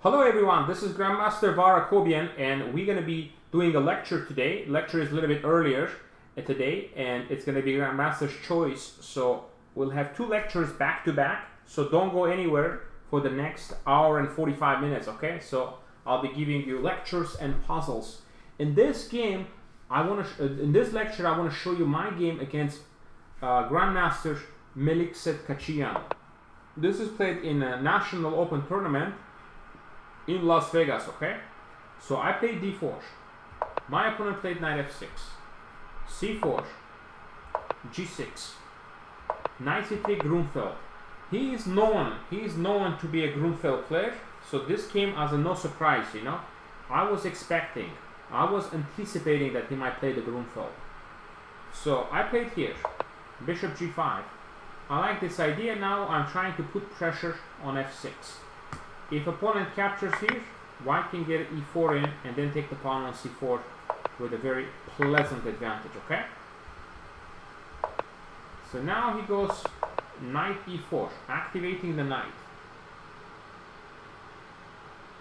Hello everyone, this is Grandmaster Varuzhan Akobian and we're going to be doing a lecture today. Lecture is a little bit earlier today and it's going to be Grandmaster's choice. So we'll have two lectures back to back. So don't go anywhere for the next hour and 45 minutes, okay? So I'll be giving you lectures and puzzles. In this game, I want to, in this lecture, I want to show you my game against uh, Grandmaster Melikset Khachiyan. This is played in a national open tournament in Las Vegas, okay? So I played d4. My opponent played knight f6, c4, g6, knight c3 Grunfeld. He is known, he is known to be a Grunfeld player, so this came as a no surprise, you know? I was expecting, I was anticipating that he might play the Grunfeld. So I played here, bishop g5. I like this idea now, I'm trying to put pressure on f6. If opponent captures here, white can get e4 in and then take the pawn on c4 with a very pleasant advantage, okay? So now he goes knight e4, activating the knight.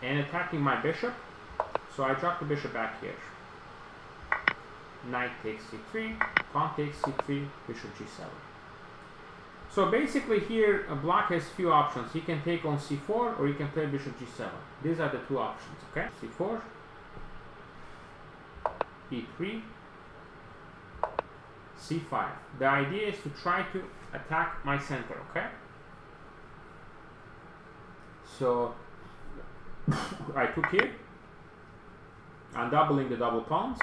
And attacking my bishop. So I drop the bishop back here. Knight takes c3, pawn takes c3, bishop g7. So basically here, a black has few options. He can take on c4 or he can play bishop g7. These are the two options, okay? c4, e3, c5. The idea is to try to attack my center, okay? So I took here. I'm doubling the double pawns.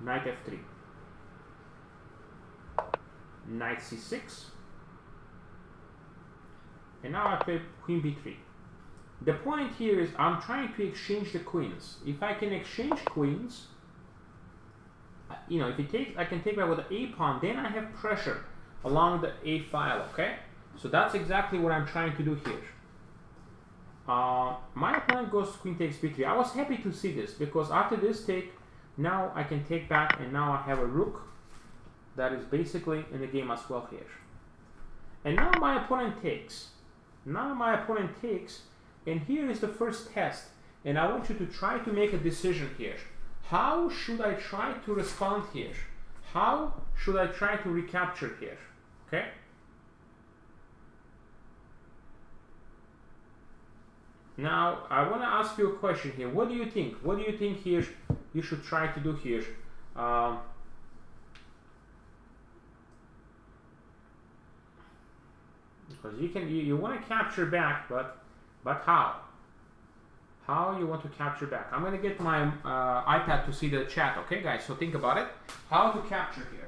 Knight f3 knight c6 and now I play queen b3 the point here is I'm trying to exchange the queens. If I can exchange queens uh, you know if it takes I can take back with the a pawn then I have pressure along the a file okay? So that's exactly what I'm trying to do here. Uh, my opponent goes queen takes b3 I was happy to see this because after this take now I can take back and now I have a rook that is basically in the game as well here. And now my opponent takes. Now my opponent takes, and here is the first test. And I want you to try to make a decision here. How should I try to respond here? How should I try to recapture here? Okay? Now, I want to ask you a question here. What do you think? What do you think here you should try to do here? Um, because you can you, you want to capture back but but how? How you want to capture back? I'm going to get my uh, ipad to see the chat okay guys? So think about it. How to capture here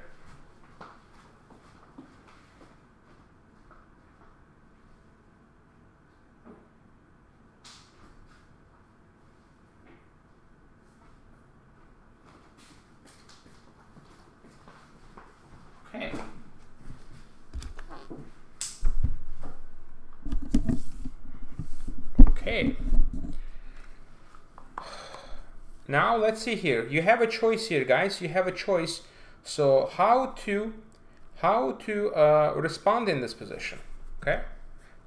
Okay. Now let's see here. You have a choice here, guys. You have a choice. So how to how to uh, respond in this position? Okay.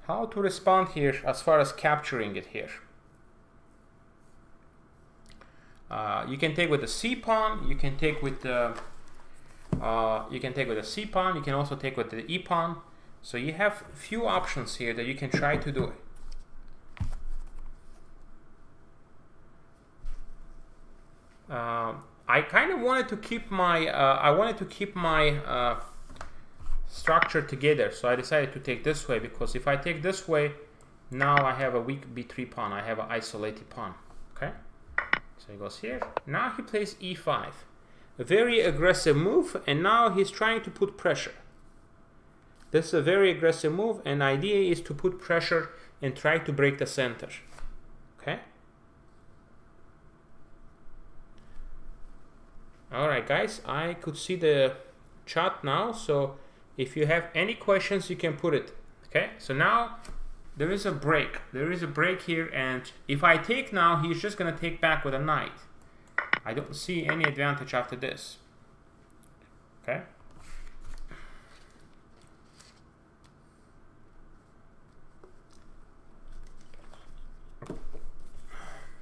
How to respond here as far as capturing it here. Uh, you can take with the C pawn. You can take with the uh, you can take with the C pawn. You can also take with the E pawn. So you have few options here that you can try to do it. uh, I kind of wanted to keep my uh, I wanted to keep my uh, structure together so I decided to take this way because if I take this way now I have a weak b3 pawn I have an isolated pawn okay? So he goes here. Now he plays e5 a very aggressive move and now he's trying to put pressure. This is a very aggressive move and idea is to put pressure and try to break the center okay all right guys i could see the chat now so if you have any questions you can put it okay? So now there is a break. There is a break here and if i take now he's just gonna take back with a knight. I don't see any advantage after this okay?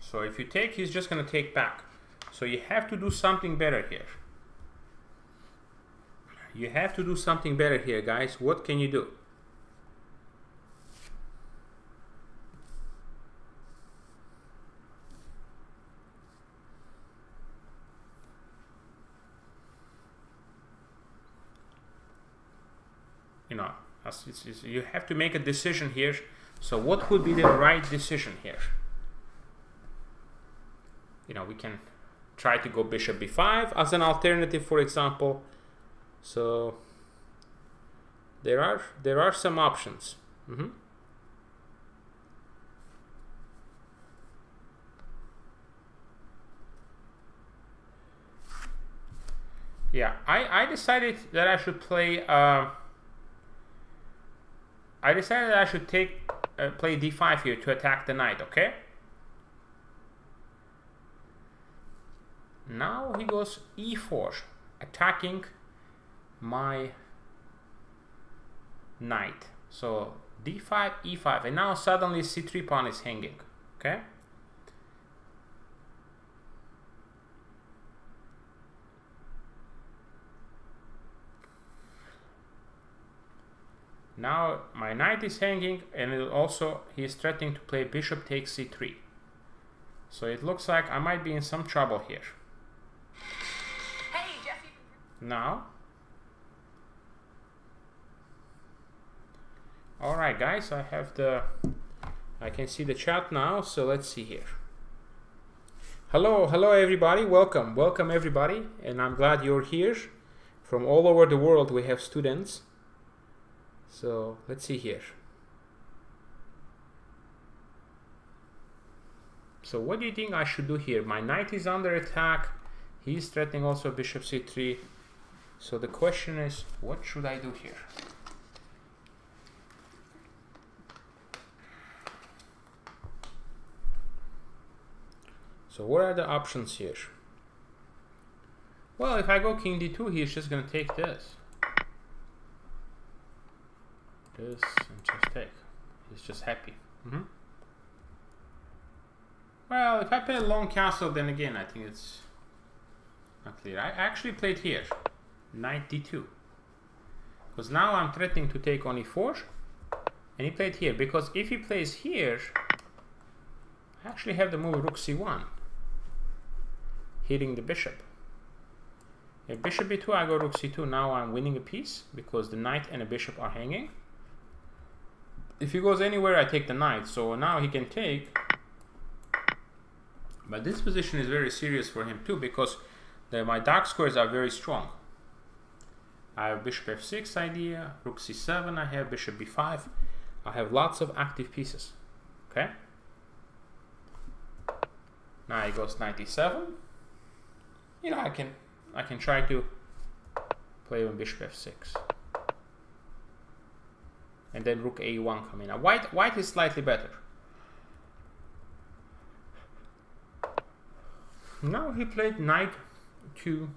So if you take, he's just going to take back. So you have to do something better here. You have to do something better here, guys. What can you do? You know, it's, it's, you have to make a decision here. So what would be the right decision here? You know, we can try to go bishop b5 as an alternative, for example. So there are there are some options. Mm -hmm. Yeah, I, I decided that I should play. Uh, I decided that I should take uh, play d5 here to attack the knight. Okay. Now he goes e4, attacking my knight. So d5, e5, and now suddenly c3 pawn is hanging, okay? Now my knight is hanging and also he is threatening to play bishop takes c3. So it looks like I might be in some trouble here. Now? All right guys i have the i can see the chat now so let's see here. Hello hello everybody. Welcome welcome everybody and i'm glad you're here. From all over the world we have students. So let's see here. So what do you think i should do here? My knight is under attack. He's threatening also bishop c3 so the question is what should i do here So what are the options here? Well, if I go king d2, he's just going to take this. This and just take. He's just happy. Mm -hmm. Well, if I play a long castle, then again, I think it's not clear. I actually played here, knight d2. Because now I'm threatening to take on e4, and he played here. Because if he plays here, I actually have the move rook c1 hitting the bishop. If bishop b2, I go rook c2. Now I'm winning a piece because the knight and the bishop are hanging. If he goes anywhere, I take the knight. So now he can take. But this position is very serious for him too because the, my dark squares are very strong. I have bishop f6 idea, rook c7, I have bishop b5. I have lots of active pieces. Okay? Now he goes 97 you know, I can I can try to play on bishop f6. And then rook a1 coming. Now white white is slightly better. Now he played knight to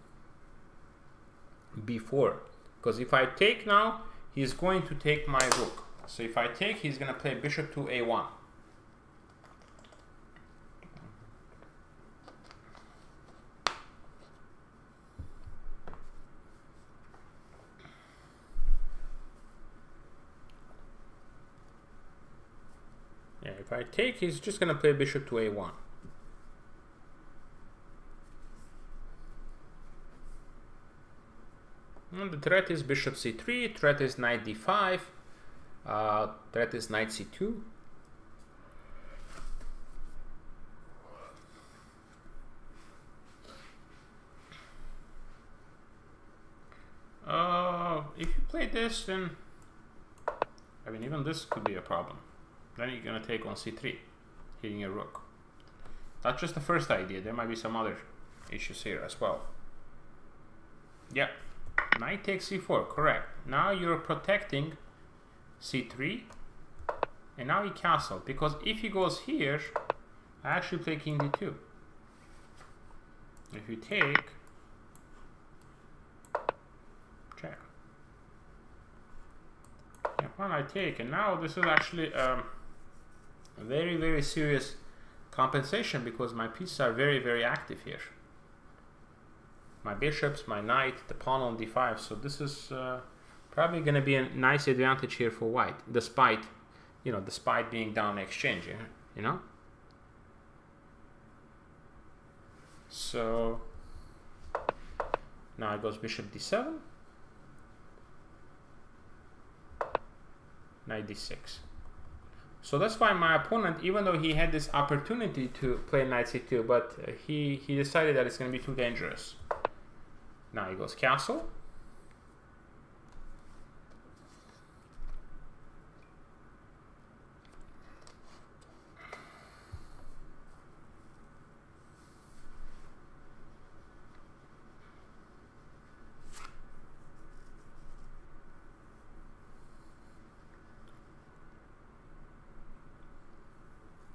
b4. Because if I take now, he's going to take my rook. So if I take, he's going to play bishop to a1. Yeah, if I take, he's just going to play bishop to a1. And the threat is bishop c3, threat is knight d5, uh, threat is knight c2. Uh, if you play this, then I mean, even this could be a problem. Then you're going to take on c3, hitting a rook. That's just the first idea. There might be some other issues here as well. Yeah, knight takes c4, correct. Now you're protecting c3, and now he castled, because if he goes here, I actually play king d2. If you take, check. Yeah, well, I take, and now this is actually um, a very very serious compensation because my pieces are very, very active here. My bishops, my knight, the pawn on d5. So this is uh, probably going to be a nice advantage here for white, despite, you know, despite being down exchange, you know? So now it goes bishop d7, knight d6. So that's why my opponent, even though he had this opportunity to play knight c2, but uh, he, he decided that it's going to be too dangerous. Now he goes castle.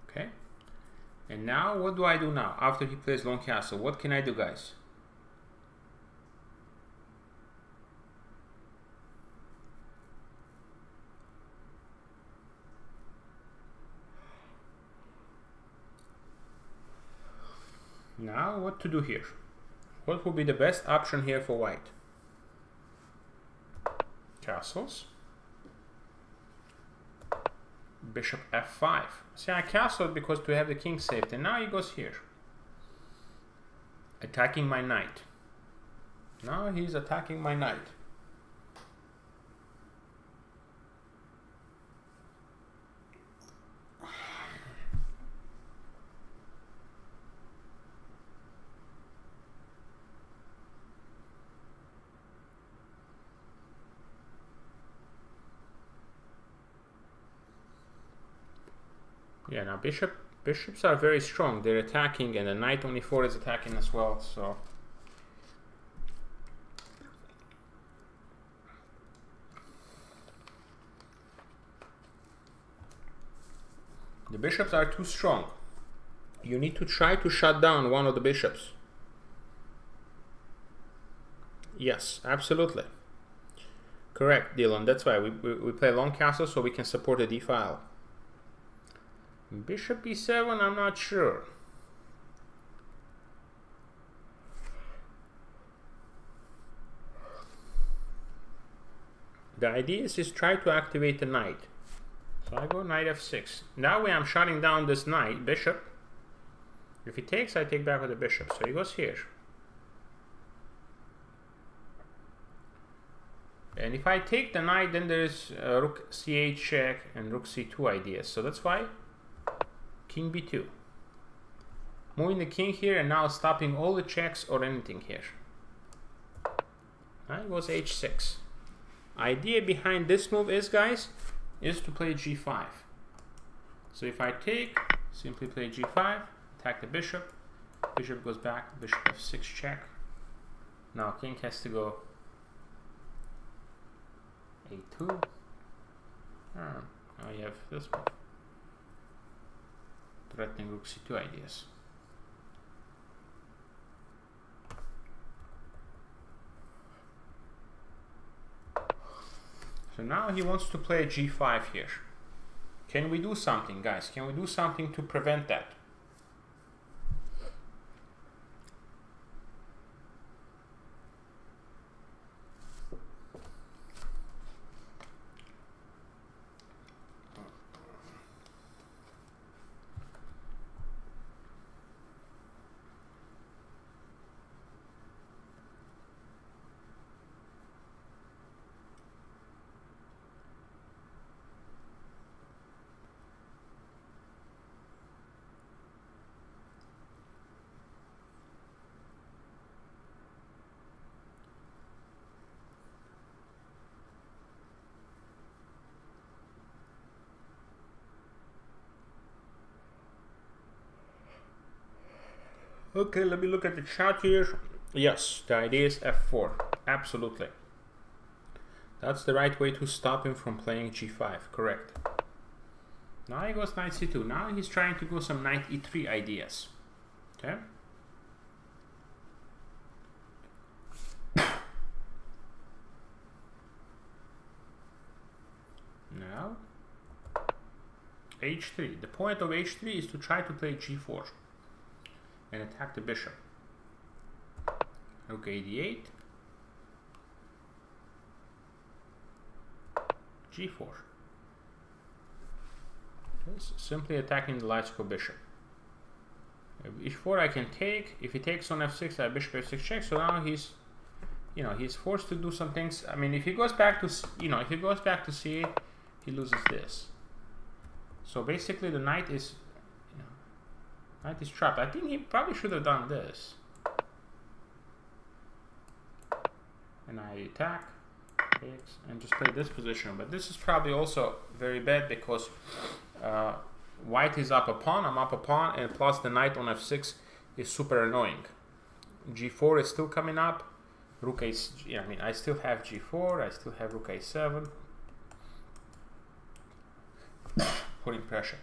Okay. And now, what do I do now? After he plays long castle, what can I do, guys? Now, what to do here? What would be the best option here for white? Castles bishop f5. See, I castled because to have the king saved, and now he goes here. Attacking my knight. Now he's attacking my knight. Yeah, now bishop bishops are very strong. They're attacking, and the knight on e4 is attacking as well. So. The bishops are too strong. You need to try to shut down one of the bishops. Yes, absolutely. Correct, Dylan. That's why we, we, we play long castle so we can support the d file. Bishop e7, I'm not sure. The idea is just try to activate the knight. So I go knight f6. Now when I'm shutting down this knight, bishop, if he takes, I take back with the bishop. So he goes here. And if I take the knight, then there's uh, rook c8 check and rook c2 ideas. So that's why king b2. Moving the king here and now stopping all the checks or anything here. That was h6. Idea behind this move is, guys, is to play g5. So if I take, simply play g5, attack the bishop, bishop goes back, bishop f6 check. Now king has to go a2. Ah, now you have this move threatening rook c2 ideas. So now he wants to play g5 here. Can we do something, guys? Can we do something to prevent that? Okay, let me look at the chart here. Yes, the idea is f4. Absolutely. That's the right way to stop him from playing g5. Correct. Now he goes knight c2. Now he's trying to go some knight e3 ideas. Okay. Now, h3. The point of h3 is to try to play g4 and attack the bishop. Rook a8. g4. Just simply attacking the Lysenko bishop. h4 I can take. If he takes on f6, I bishop f6 check. So now he's, you know, he's forced to do some things. I mean, if he goes back to, you know, if he goes back to c8, he loses this. So basically, the knight is, knight is trapped. I think he probably should have done this. And I attack and just play this position. But this is probably also very bad because uh, white is up a pawn, I'm up a pawn, and plus the knight on f6 is super annoying. g4 is still coming up. Rook a, yeah, I mean, I still have g4, I still have rook a7. Putting pressure.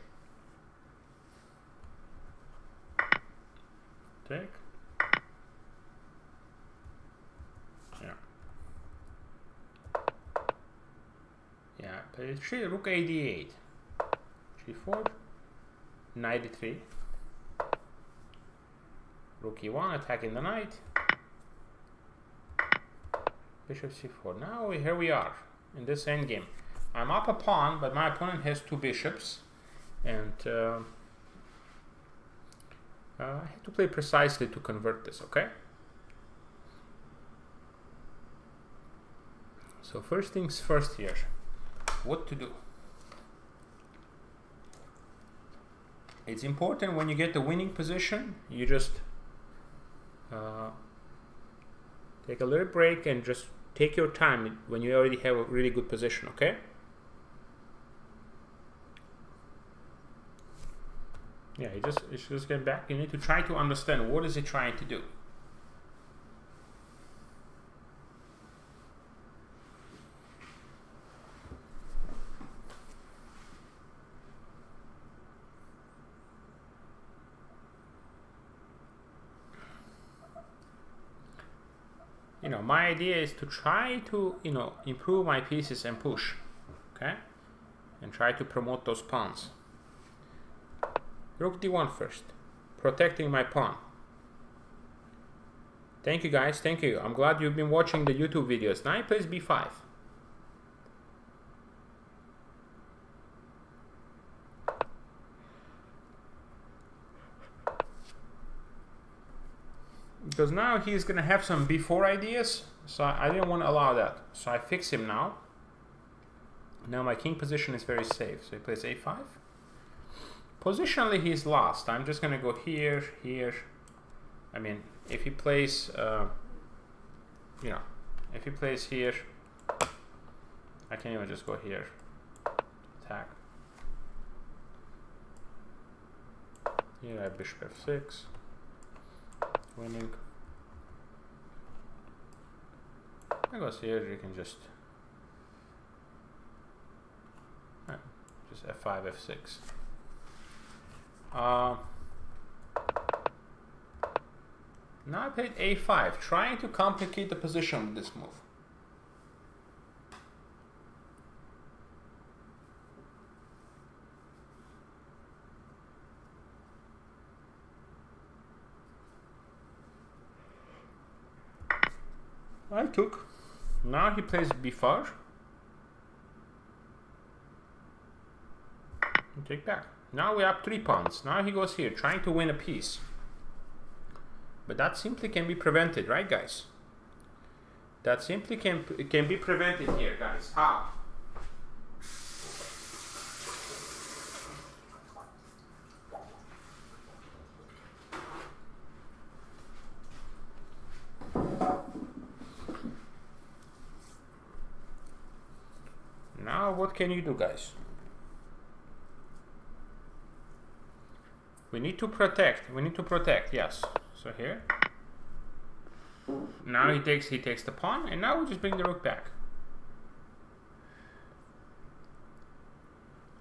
Take. Yeah. Yeah, Play 3, rook a8, g4, knight e3, rook e1, attacking the knight, bishop c4. Now here we are in this endgame. I'm up a pawn, but my opponent has two bishops, and uh, uh, I have to play precisely to convert this, okay? So first things first here what to do. It's important when you get the winning position, you just uh, take a little break and just take your time when you already have a really good position, okay? Yeah, you just, you just get back. You need to try to understand what is it trying to do. you know, my idea is to try to, you know, improve my pieces and push, okay? And try to promote those pawns. Rook d1 first, protecting my pawn. Thank you guys, thank you. I'm glad you've been watching the YouTube videos. Now plays b5. because now he's gonna have some b4 ideas so I didn't want to allow that so I fix him now now my king position is very safe so he plays a5 positionally he's lost. I'm just gonna go here here. I mean if he plays uh, you know if he plays here I can even just go here. Attack. Here I have bishop f6 winning. I guess here you can just just f5, f6. Uh, now I played a5, trying to complicate the position with this move. I took. Now he plays b4. And take back. Now we have three pawns. Now he goes here, trying to win a piece. But that simply can be prevented, right, guys? That simply can, can be prevented here, guys. How? Now what can you do guys? We need to protect, we need to protect, yes. So here. Now he takes he takes the pawn and now we just bring the rook back.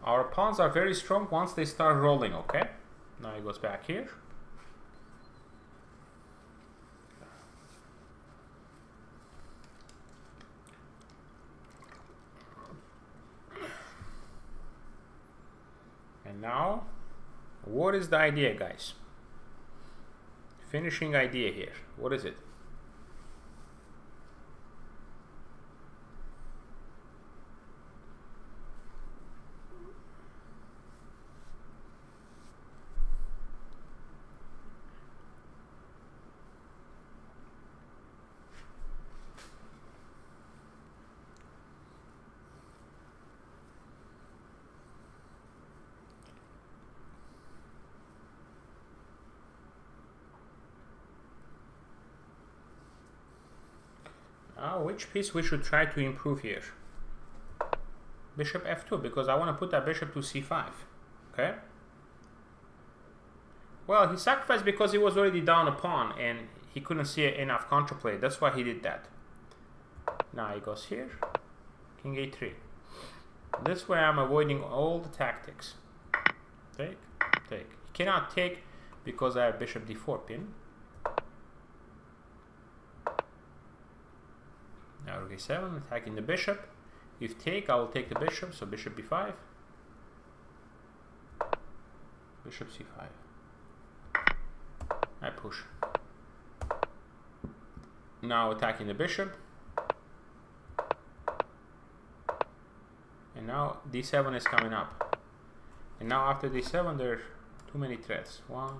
Our pawns are very strong once they start rolling, okay? Now he goes back here. And now, what is the idea, guys? Finishing idea here. What is it? Now, which piece we should try to improve here? Bishop f2, because I want to put that bishop to c5. Okay? Well, he sacrificed because he was already down a pawn and he couldn't see enough counterplay. That's why he did that. Now he goes here, king a3. This way I'm avoiding all the tactics. Take, take. He cannot take because I have bishop d4 pin. Now rook a7, attacking the bishop. If take, I will take the bishop, so bishop b5. Bishop c5. I push. Now attacking the bishop. And now d7 is coming up. And now after d7 there's too many threats. One,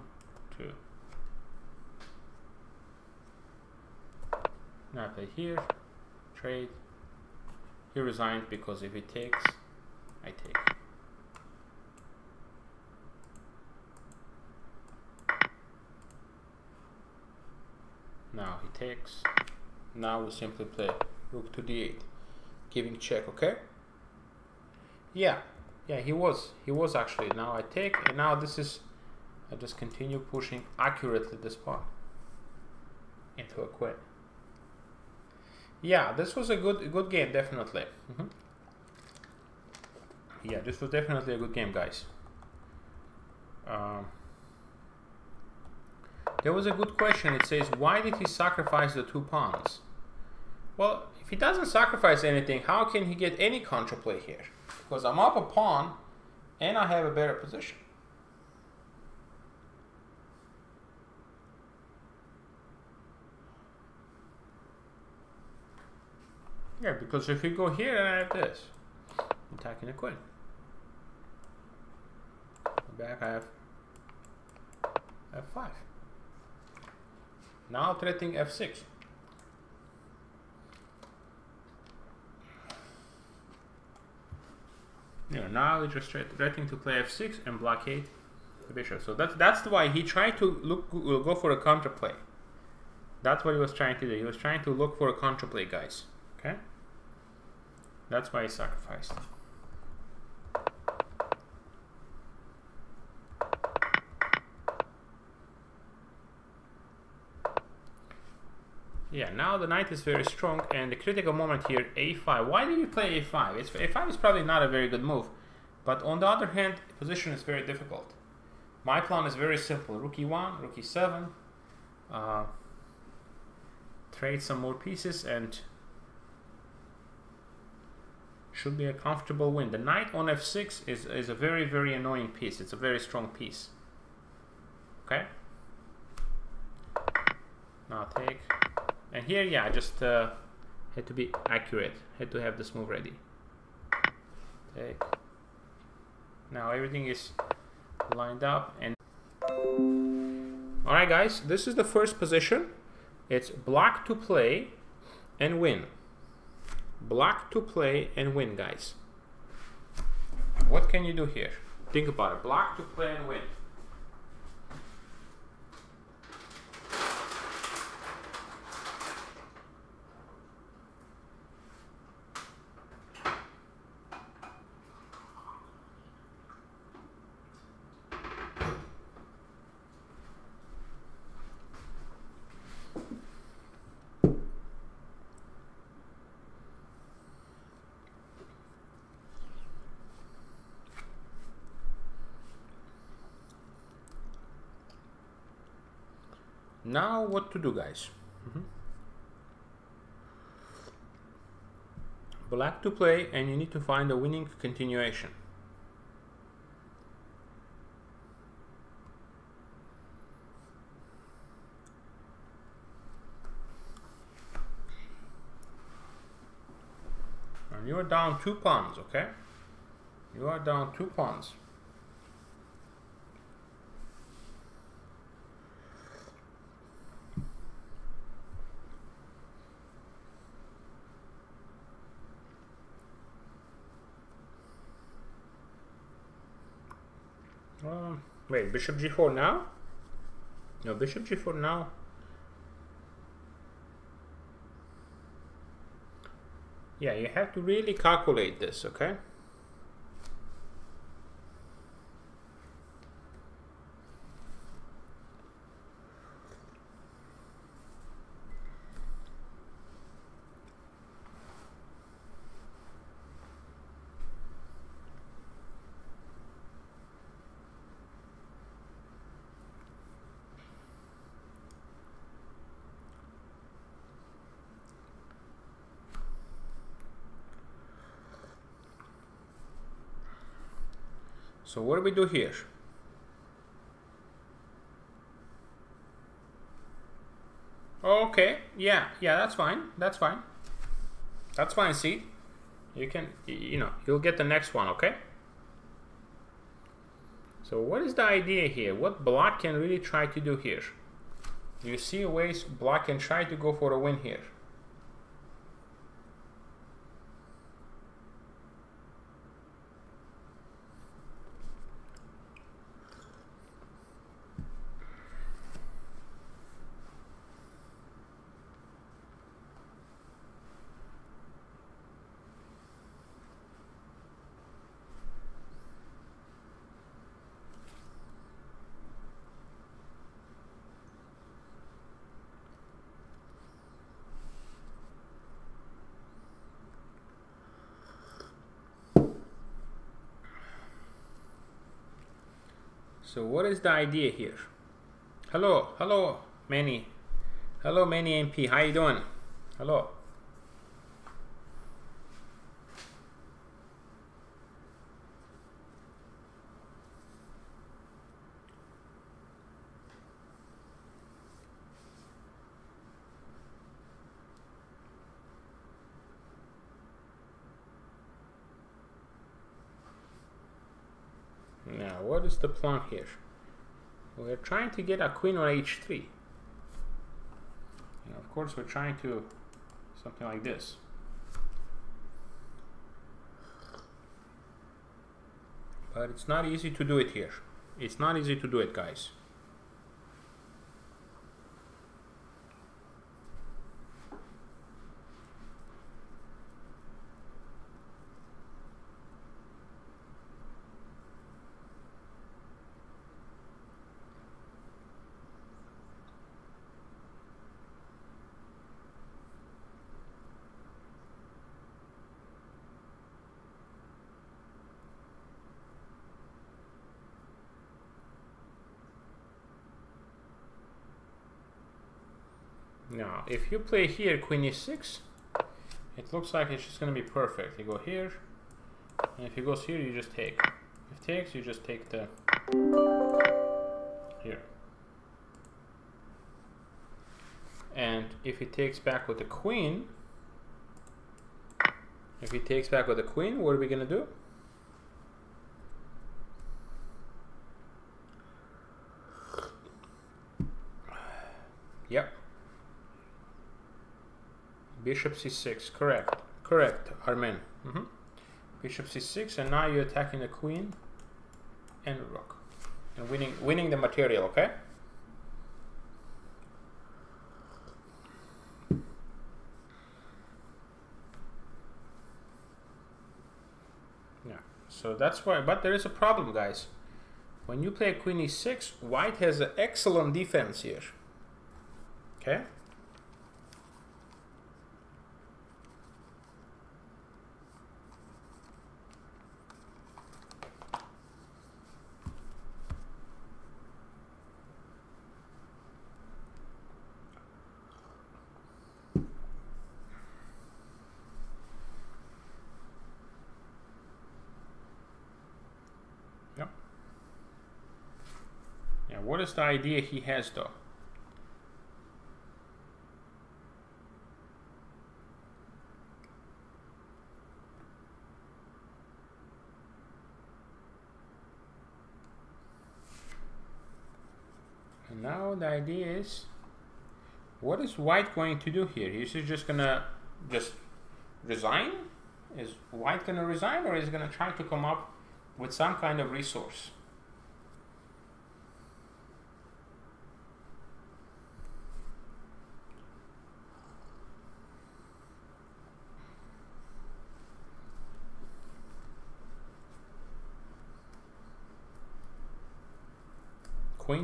two. Now I play here trade. He resigned because if he takes, I take. Now he takes. Now we simply play rook to d8, giving check, okay? Yeah, yeah, he was. He was actually. Now I take, and now this is, I just continue pushing accurately this pawn into a queen. Yeah, this was a good good game, definitely. Mm -hmm. Yeah, this was definitely a good game, guys. Um, there was a good question. It says, why did he sacrifice the two pawns? Well, if he doesn't sacrifice anything, how can he get any counterplay here? Because I'm up a pawn, and I have a better position. Yeah, because if you go here, I have this. Attacking a queen. Back I have f5. Now threatening f6. Yeah, now he's just threatening to play f6 and blockade the bishop. So that's that's why he tried to look go for a counterplay. That's what he was trying to do. He was trying to look for a counterplay, guys. That's why he sacrificed. Yeah, now the knight is very strong and the critical moment here, a5. Why did you play a5? It's, a5 is probably not a very good move. But on the other hand, position is very difficult. My plan is very simple. Rook e1, rook e7. Uh, trade some more pieces and should be a comfortable win. The knight on f6 is, is a very, very annoying piece. It's a very strong piece. Okay? Now take. And here, yeah, I just uh, had to be accurate. Had to have this move ready. Take. Now everything is lined up and Alright guys, this is the first position. It's black to play and win. Black to play and win, guys. What can you do here? Think about it. Black to play and win. now what to do guys? Mm -hmm. black to play and you need to find a winning continuation. And you are down two pawns okay? You are down two pawns. Wait, bishop g4 now? No, bishop g4 now. Yeah, you have to really calculate this, okay? So what do we do here? Okay, yeah, yeah, that's fine. That's fine. That's fine, see? You can, you know, you'll get the next one, okay? So what is the idea here? What black can really try to do here? Do you see ways black can try to go for a win here? So what is the idea here? Hello, hello, Manny. Hello, Manny MP. How you doing? Hello. Now, what is the plan here? We're trying to get a queen on h3. And of course, we're trying to something like this. But it's not easy to do it here. It's not easy to do it, guys. Now, if you play here queen e6, it looks like it's just going to be perfect. You go here, and if he goes here, you just take. If takes, you just take the here. And if he takes back with the queen, if he takes back with the queen, what are we going to do? Bishop c6, correct. Correct, Armen. Mm -hmm. Bishop c6, and now you're attacking the queen and rook. And winning winning the material, okay? Yeah, so that's why, but there is a problem, guys. When you play queen e6, white has an excellent defense here. Okay? the idea he has though. And now the idea is, what is white going to do here? Is he just gonna just resign? Is white gonna resign or is gonna try to come up with some kind of resource?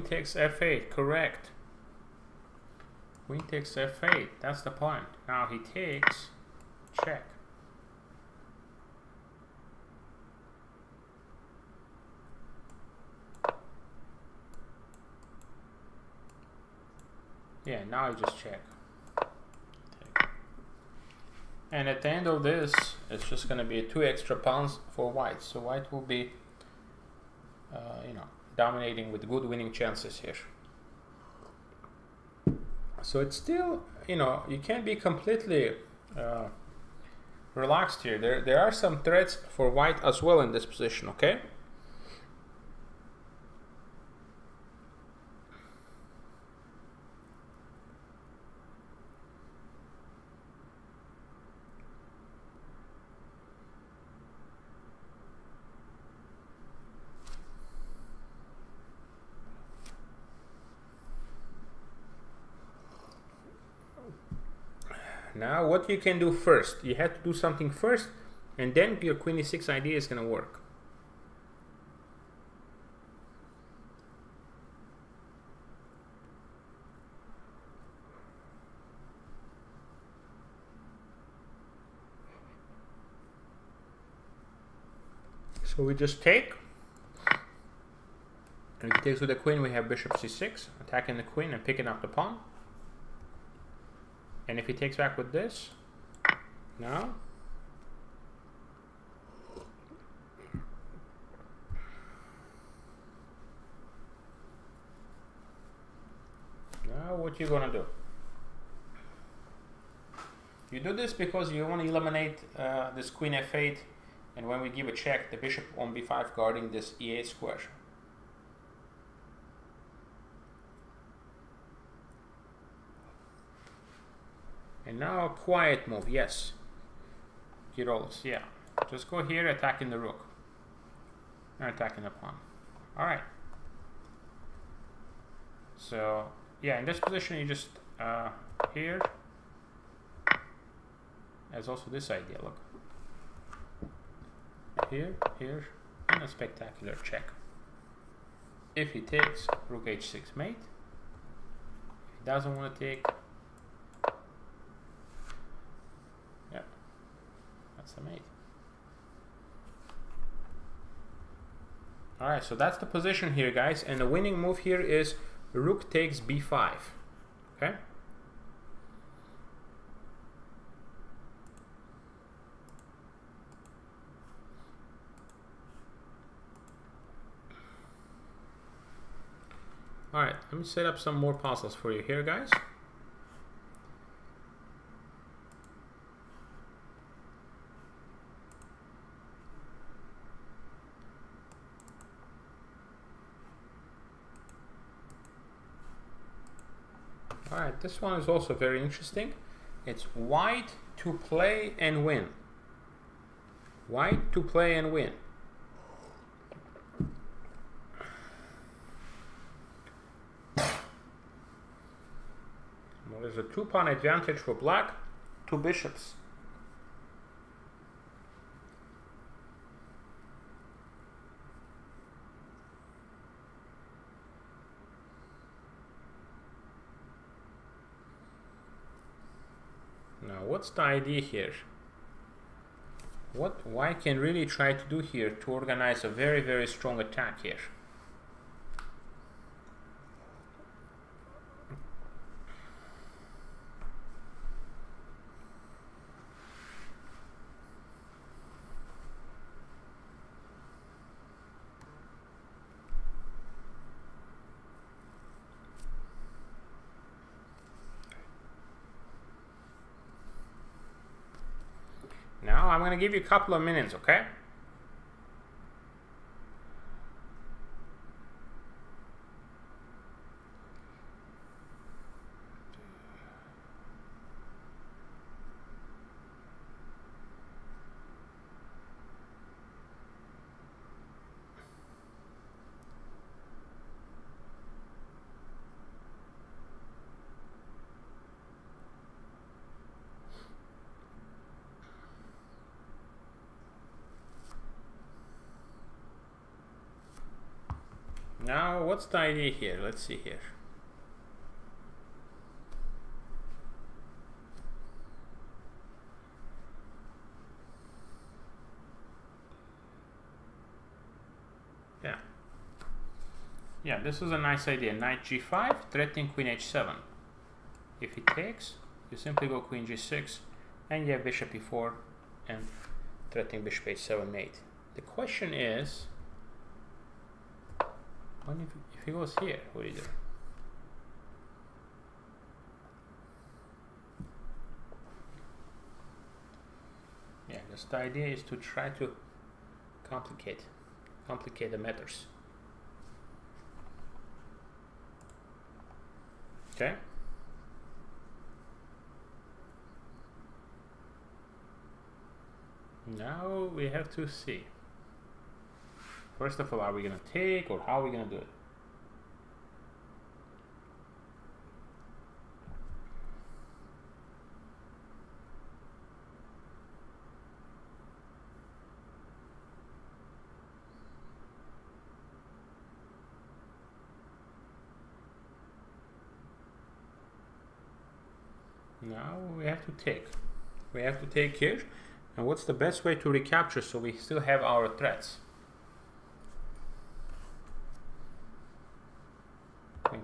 Queen takes f8, correct. Queen takes f8, that's the point. Now he takes, check. Yeah, now I just check. And at the end of this, it's just going to be two extra pawns for white. So white will be, uh, you know, dominating with good winning chances here. So it's still, you know, you can't be completely uh, relaxed here. There, there are some threats for white as well in this position, okay? Now what you can do first, you have to do something first and then your queen e6 idea is going to work. So we just take, and he takes with the queen, we have bishop c6, attacking the queen and picking up the pawn. And if he takes back with this, now, now what you gonna do? You do this because you want to eliminate uh, this queen f8 and when we give a check the bishop on b5 guarding this e8 square. And now a quiet move, yes. Girolos, yeah. Just go here, attacking the rook. And attacking the pawn. Alright. So, yeah, in this position you just, uh, here. There's also this idea, look. Here, here, and a spectacular check. If he takes, rook h6 mate. If he doesn't want to take, The mate. Alright, so that's the position here, guys. And the winning move here is rook takes b5. Okay? Alright, let me set up some more puzzles for you here, guys. Alright, this one is also very interesting. It's white to play and win. White to play and win. Well, there's a two pawn advantage for black, two bishops. What's the idea here? What white can really try to do here to organize a very, very strong attack here? I'm going to give you a couple of minutes, okay? Now, what's the idea here? Let's see here. Yeah. Yeah, this is a nice idea. Knight g5, threatening queen h7. If he takes, you simply go queen g6, and you have bishop e4, and threatening bishop h7 mate. The question is, what if, if he goes here? What do you do? Yeah, just the idea is to try to complicate, complicate the matters. Okay. Now we have to see. First of all, are we going to take or how are we going to do it? Now we have to take. We have to take here. And what's the best way to recapture so we still have our threats?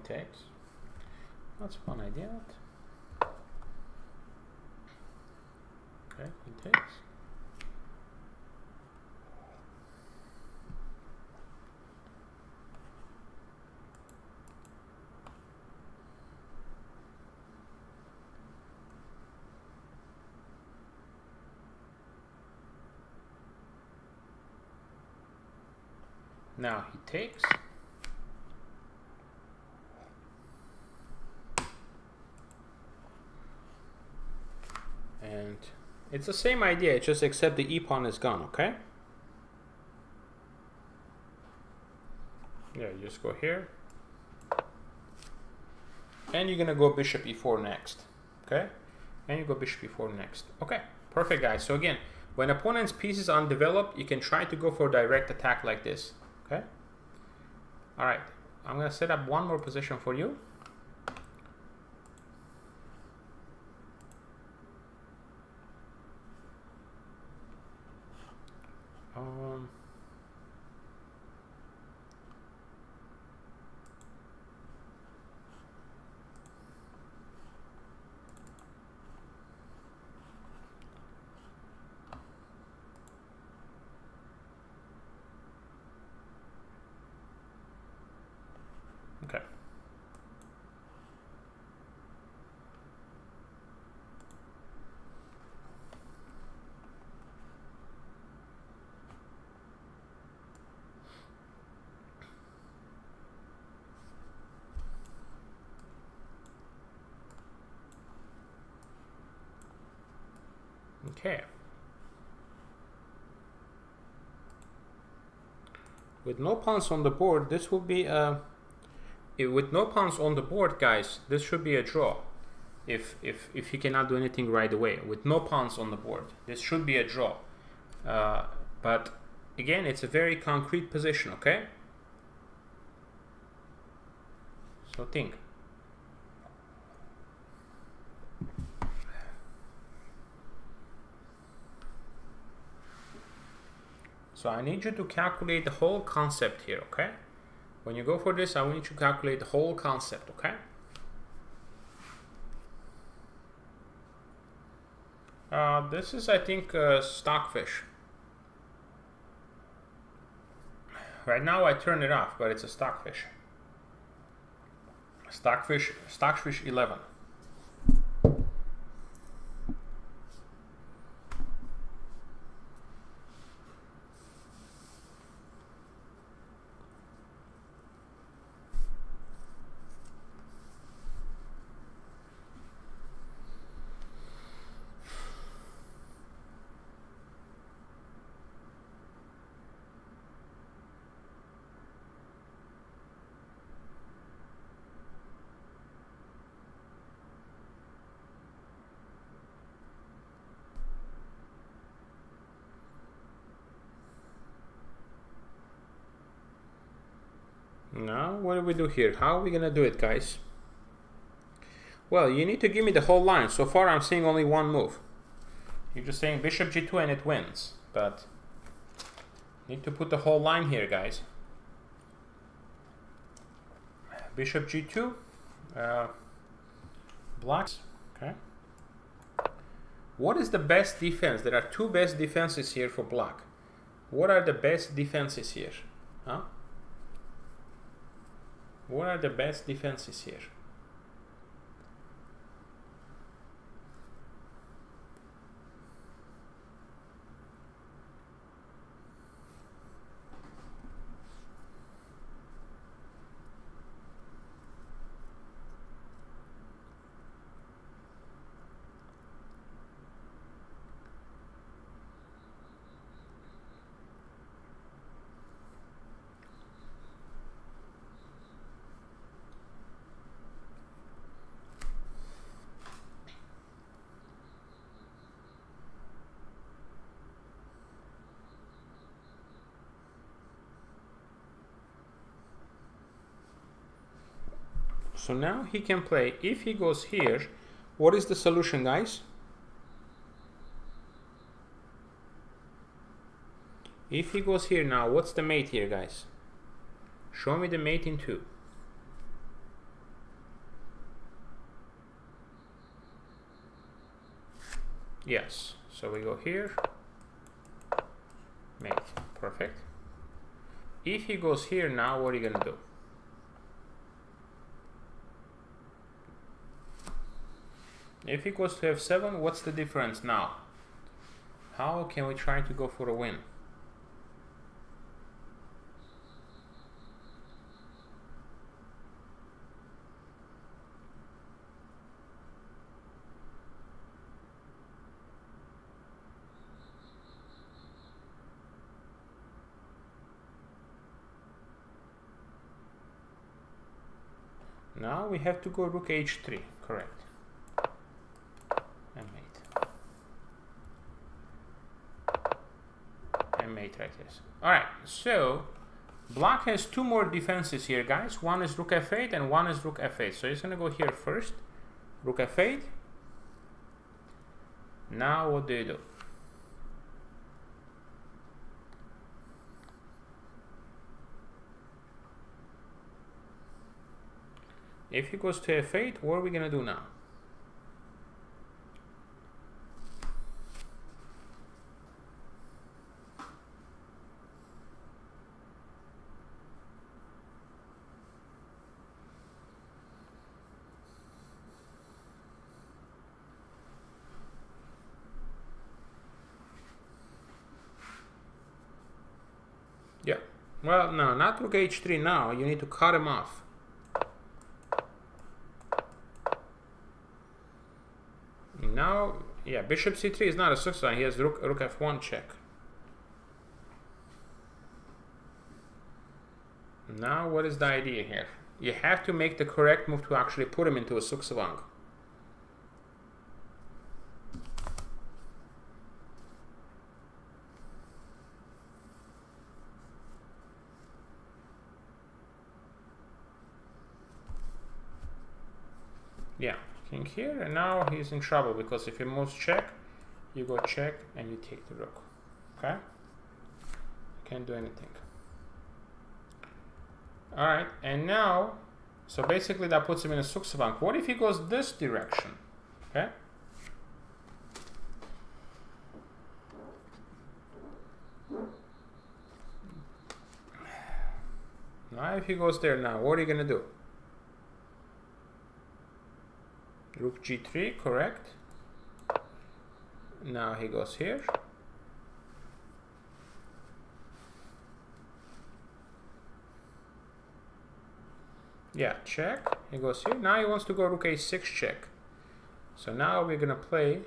Takes. That's one idea. Okay, queen takes. Now he takes. And it's the same idea, just except the e-pawn is gone, okay? Yeah, you just go here. And you're gonna go bishop e4 next, okay? And you go bishop e4 next. Okay, perfect guys. So again, when opponent's piece is undeveloped, you can try to go for direct attack like this. Okay. All right. I'm to set up one more position for you. Um, Okay. Okay. With no pawns on the board, this will be a with no pawns on the board, guys, this should be a draw. If if if he cannot do anything right away, with no pawns on the board, this should be a draw. Uh, but again, it's a very concrete position. Okay. So think. So I need you to calculate the whole concept here, okay? When you go for this, I want you to calculate the whole concept, okay? Uh, this is, I think, uh, stockfish. Right now I turn it off, but it's a stockfish. Stockfish, stockfish 11. We do here? How are we gonna do it, guys? Well, you need to give me the whole line. So far, I'm seeing only one move. You're just saying bishop g2 and it wins, but need to put the whole line here, guys. Bishop g2, uh, blocks, okay. What is the best defense? There are two best defenses here for black. What are the best defenses here? Huh? What are the best defenses here? So now he can play, if he goes here, what is the solution guys? If he goes here now, what's the mate here guys? Show me the mate in 2. Yes, so we go here, mate, perfect. If he goes here now, what are you gonna do? If he goes to f7, what's the difference now? How can we try to go for a win? Now we have to go rook h3, correct. This. Alright, so black has two more defenses here, guys. One is rook f8 and one is rook f8. So he's to go here first. Rook f8. Now what do you do? If he goes to f8, what are we to do now? Well, no, rook h3 now. You need to cut him off. Now, yeah, bishop c3 is not a success. He has rook, rook f1 check. Now, what is the idea here? You have to make the correct move to actually put him into a zugzwang. Yeah king here and now he's in trouble because if he moves check you go check and you take the rook okay? Can't do anything. All right and now so basically that puts him in a zugzwang what if he goes this direction okay? Now if he goes there now what are you gonna do rook g3 correct. Now he goes here. Yeah check. He goes here. Now he wants to go rook a6 check. So now we're gonna play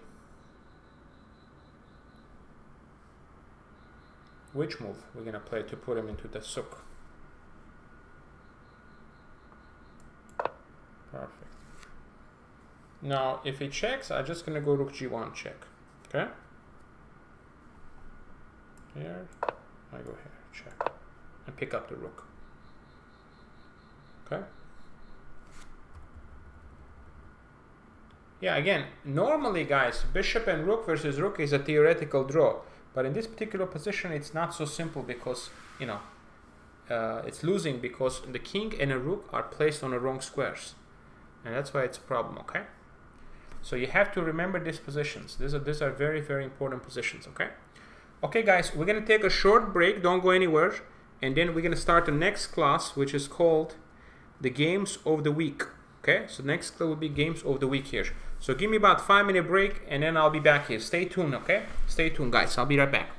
which move? We're gonna play to put him into the suk perfect now, if he checks, I'm just gonna go rook g1 check. Okay? Here, I go here, check. And pick up the rook. Okay. Yeah, again, normally, guys, bishop and rook versus rook is a theoretical draw. But in this particular position, it's not so simple because, you know, uh, it's losing because the king and a rook are placed on the wrong squares. And that's why it's a problem, okay? So you have to remember these positions. These are, these are very, very important positions, okay? Okay, guys, we're going to take a short break. Don't go anywhere. And then we're going to start the next class, which is called the Games of the Week. Okay, so next class will be Games of the Week here. So give me about five minute break and then I'll be back here. Stay tuned, okay? Stay tuned, guys. I'll be right back.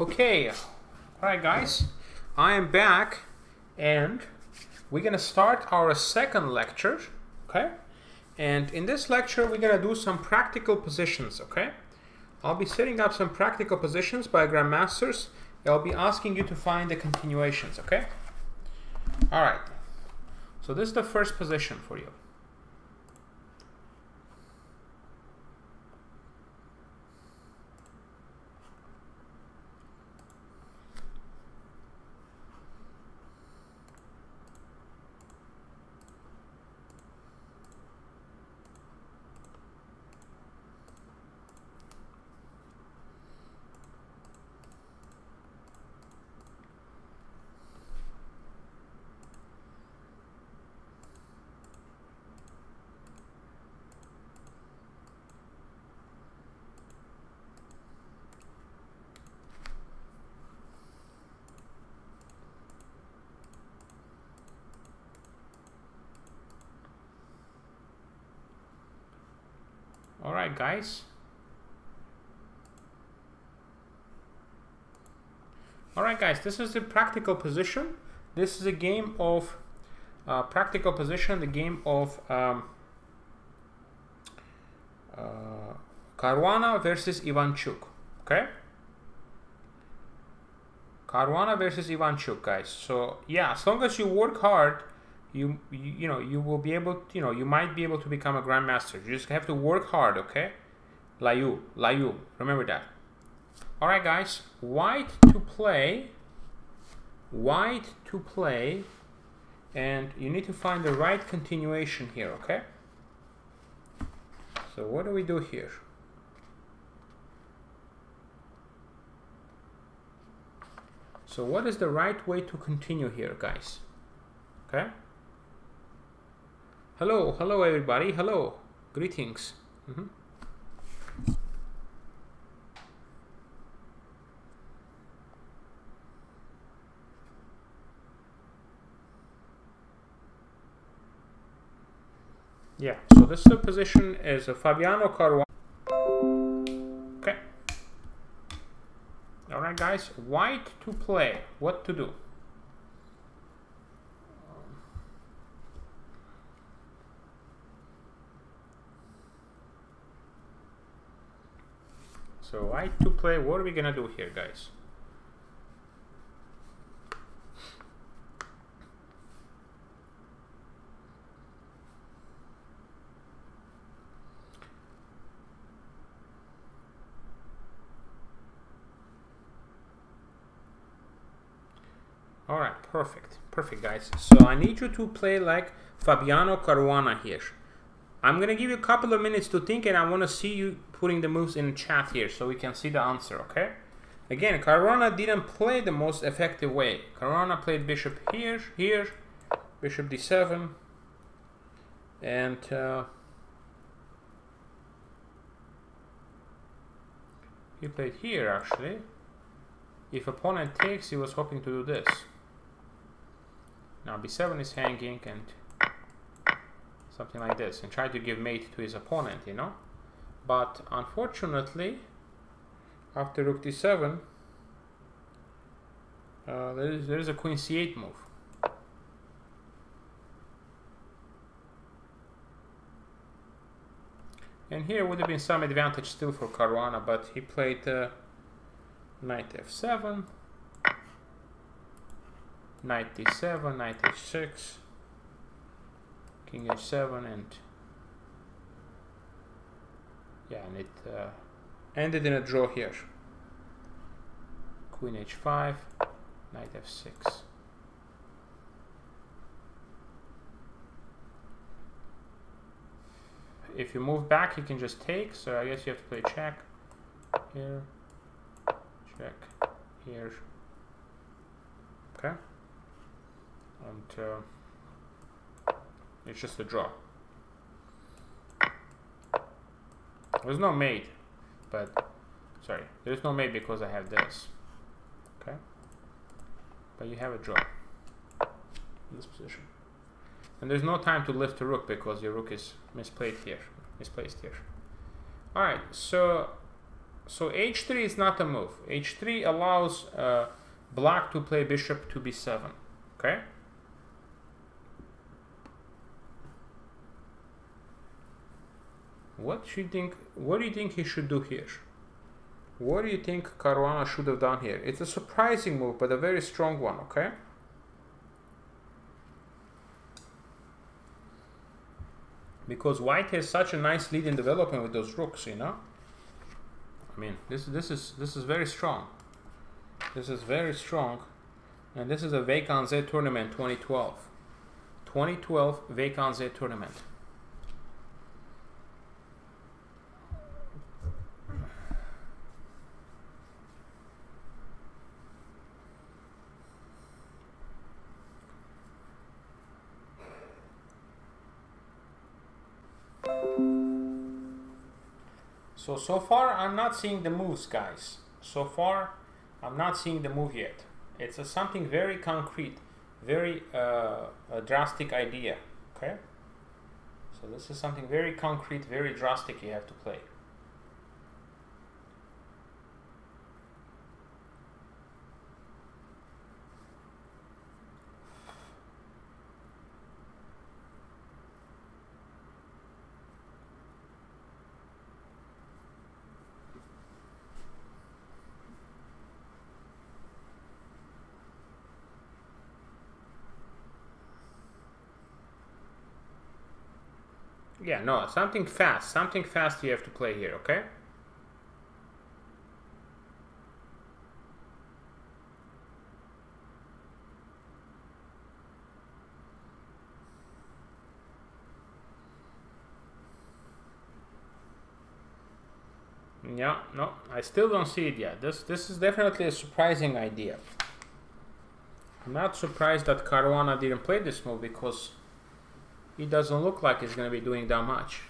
Okay, all right, guys, I am back and we're gonna start our second lecture, okay? And in this lecture, we're gonna do some practical positions, okay? I'll be setting up some practical positions by grandmasters. I'll be asking you to find the continuations, okay? All right, so this is the first position for you. All right, guys. All right, guys, this is the practical position. This is a game of uh, practical position, the game of um, uh, Caruana versus Ivanchuk. Okay? Caruana versus Ivanchuk, guys. So yeah, as long as you work hard, you, you know you will be able. To, you know you might be able to become a grandmaster. You just have to work hard. Okay? Layu, Layu. Remember that. All right, guys. White to play. White to play, and you need to find the right continuation here. Okay? So what do we do here? So what is the right way to continue here, guys? Okay? Hello, hello everybody, hello. Greetings. Mm -hmm. Yeah, so this position is a Fabiano Caruana. Okay. Alright guys, white to play. What to do? So I to play, what are we gonna do here guys? All right, perfect, perfect, guys. So I need you to play like Fabiano Caruana here. I'm gonna give you a couple of minutes to think, and I want to see you putting the moves in chat here so we can see the answer. Okay? Again, Caruana didn't play the most effective way. Caruana played bishop here, here, bishop d7, and uh, he played here actually. If opponent takes, he was hoping to do this. Now b7 is hanging and something like this and try to give mate to his opponent, you know? But unfortunately, after rook d7, uh, there, is, there is a queen c8 move. And here would have been some advantage still for Caruana, but he played uh, knight f7, knight d7, knight h6, king h7, and yeah, and it uh, ended in a draw here. Queen h5, knight f6. If you move back, you can just take, so I guess you have to play check here, check here. Okay and uh, it's just a draw. There's no mate, but sorry, there's no mate because I have this. Okay, but you have a draw in this position, and there's no time to lift the rook because your rook is misplaced here. Misplaced here. All right, so so h3 is not a move. h3 allows uh, black to play bishop to b7. Okay. What do you think? What do you think he should do here? What do you think Caruana should have done here? It's a surprising move, but a very strong one. Okay. Because White has such a nice lead in development with those rooks, you know. I mean, this this is this is very strong. This is very strong, and this is a Zee tournament 2012. 2012 Wijk Zee tournament. So, far I'm not seeing the moves, guys. So far I'm not seeing the move yet. It's a, something very concrete, very uh, drastic idea, okay? So this is something very concrete, very drastic you have to play. Yeah, no, something fast. Something fast you have to play here, okay? Yeah, no, I still don't see it yet. This this is definitely a surprising idea. I'm not surprised that Caruana didn't play this move because he doesn't look like he's going to be doing that much.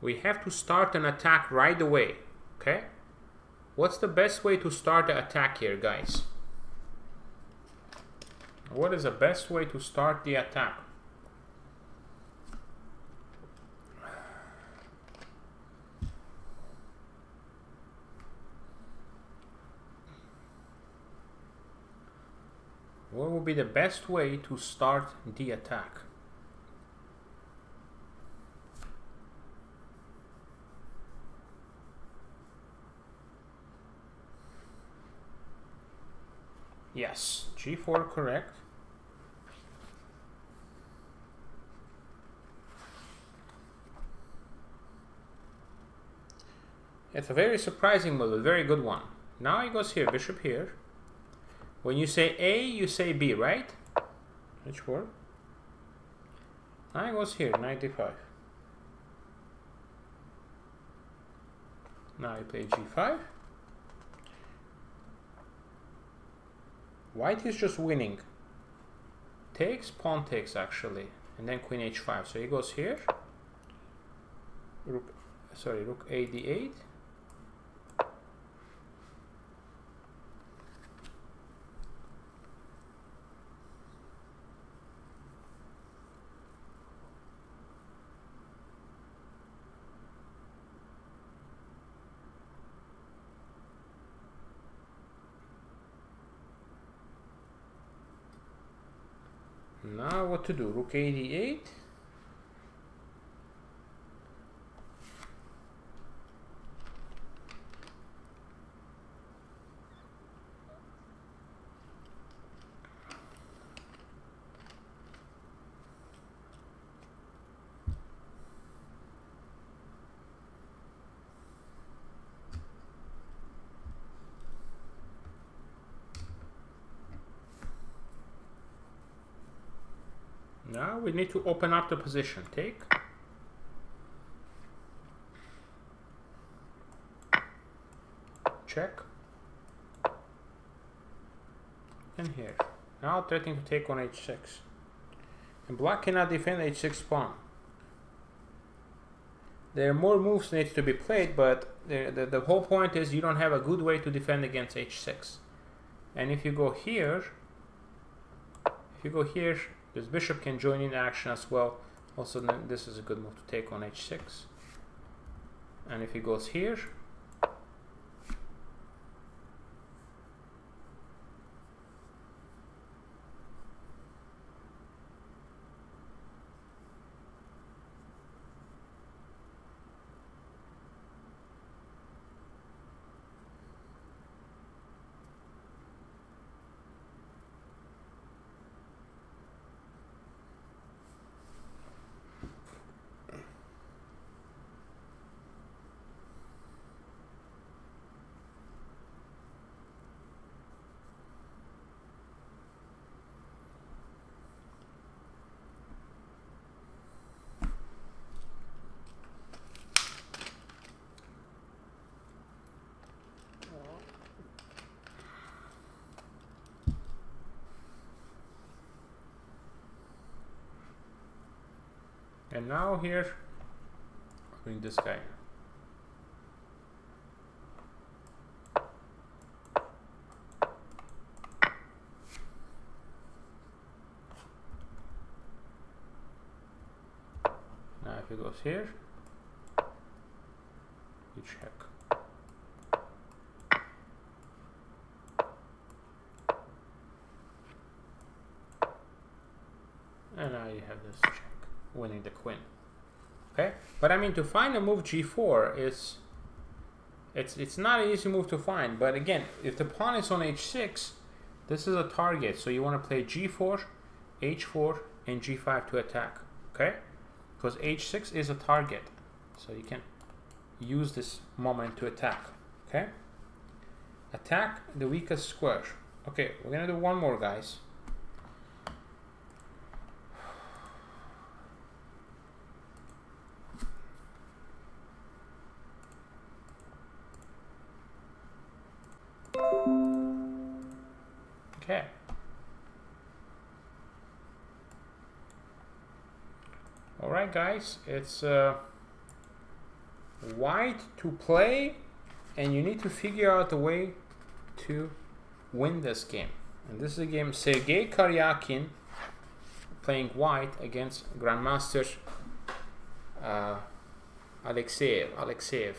We have to start an attack right away, okay? What's the best way to start the attack here, guys? What is the best way to start the attack? What would be the best way to start the attack? Yes, g4 correct. It's a very surprising move, a very good one. Now he goes here, bishop here. When you say A, you say B, right? Which one? I was here, 95. Now I play G5. White is just winning. Takes, pawn takes actually. And then Queen H5. So he goes here. Rook, sorry, Rook AD8. To do? Rook 88. Now we need to open up the position. Take. Check. And here. Now threatening to take on h6. And black cannot defend h6 pawn. There are more moves needs to be played, but the, the, the whole point is you don't have a good way to defend against h6. And if you go here, if you go here, this bishop can join in action as well. Also, this is a good move to take on h6. And if he goes here, And now here, bring this guy. Now if he goes here, you check. And now you have this check, winning the queen. Okay, but I mean to find a move g4 is it's it's not an easy move to find. But again, if the pawn is on h6, this is a target. So you want to play g4, h4, and g5 to attack. Okay, because h6 is a target, so you can use this moment to attack. Okay, attack the weakest square. Okay, we're gonna do one more, guys. Guys, it's uh, white to play, and you need to figure out a way to win this game. And this is a game Sergei Karyakin playing white against Grandmaster uh, Alexeyev. Alexeyev.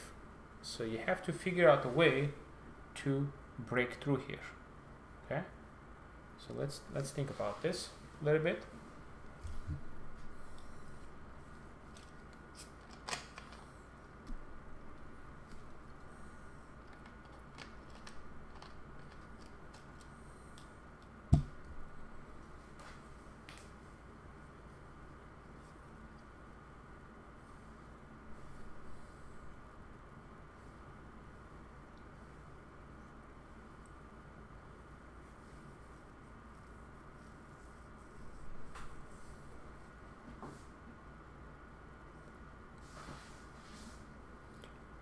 So you have to figure out a way to break through here. Okay. So let's let's think about this a little bit.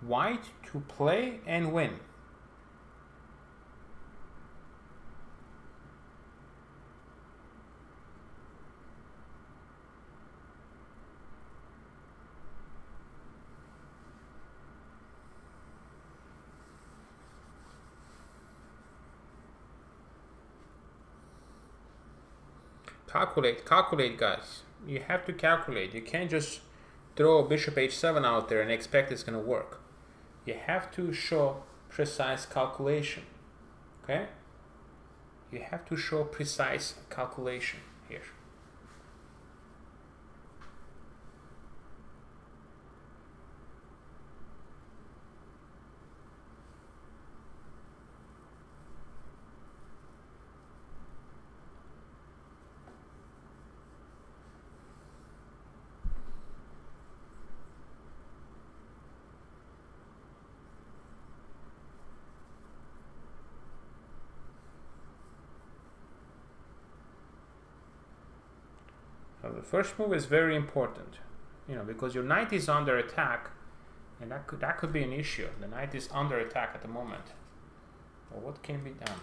White to play and win. Calculate, calculate guys. You have to calculate. You can't just throw a bishop h7 out there and expect it's going to work you have to show precise calculation. Okay? You have to show precise calculation here. the first move is very important, you know, because your knight is under attack, and that could that could be an issue. The knight is under attack at the moment. But what can be done?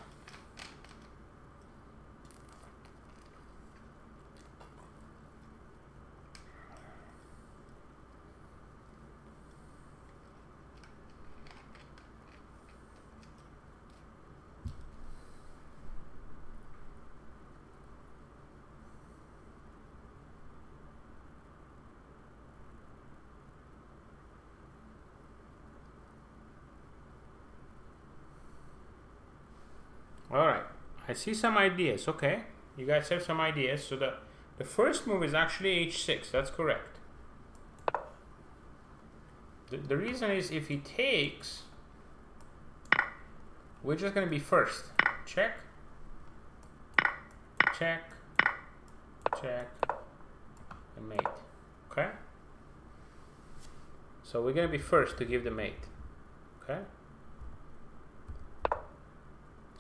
All right, I see some ideas. Okay, you guys have some ideas. So the the first move is actually h6. That's correct. The, the reason is if he takes, we're just going to be first. Check, check, check, and mate. Okay. So we're going to be first to give the mate. Okay.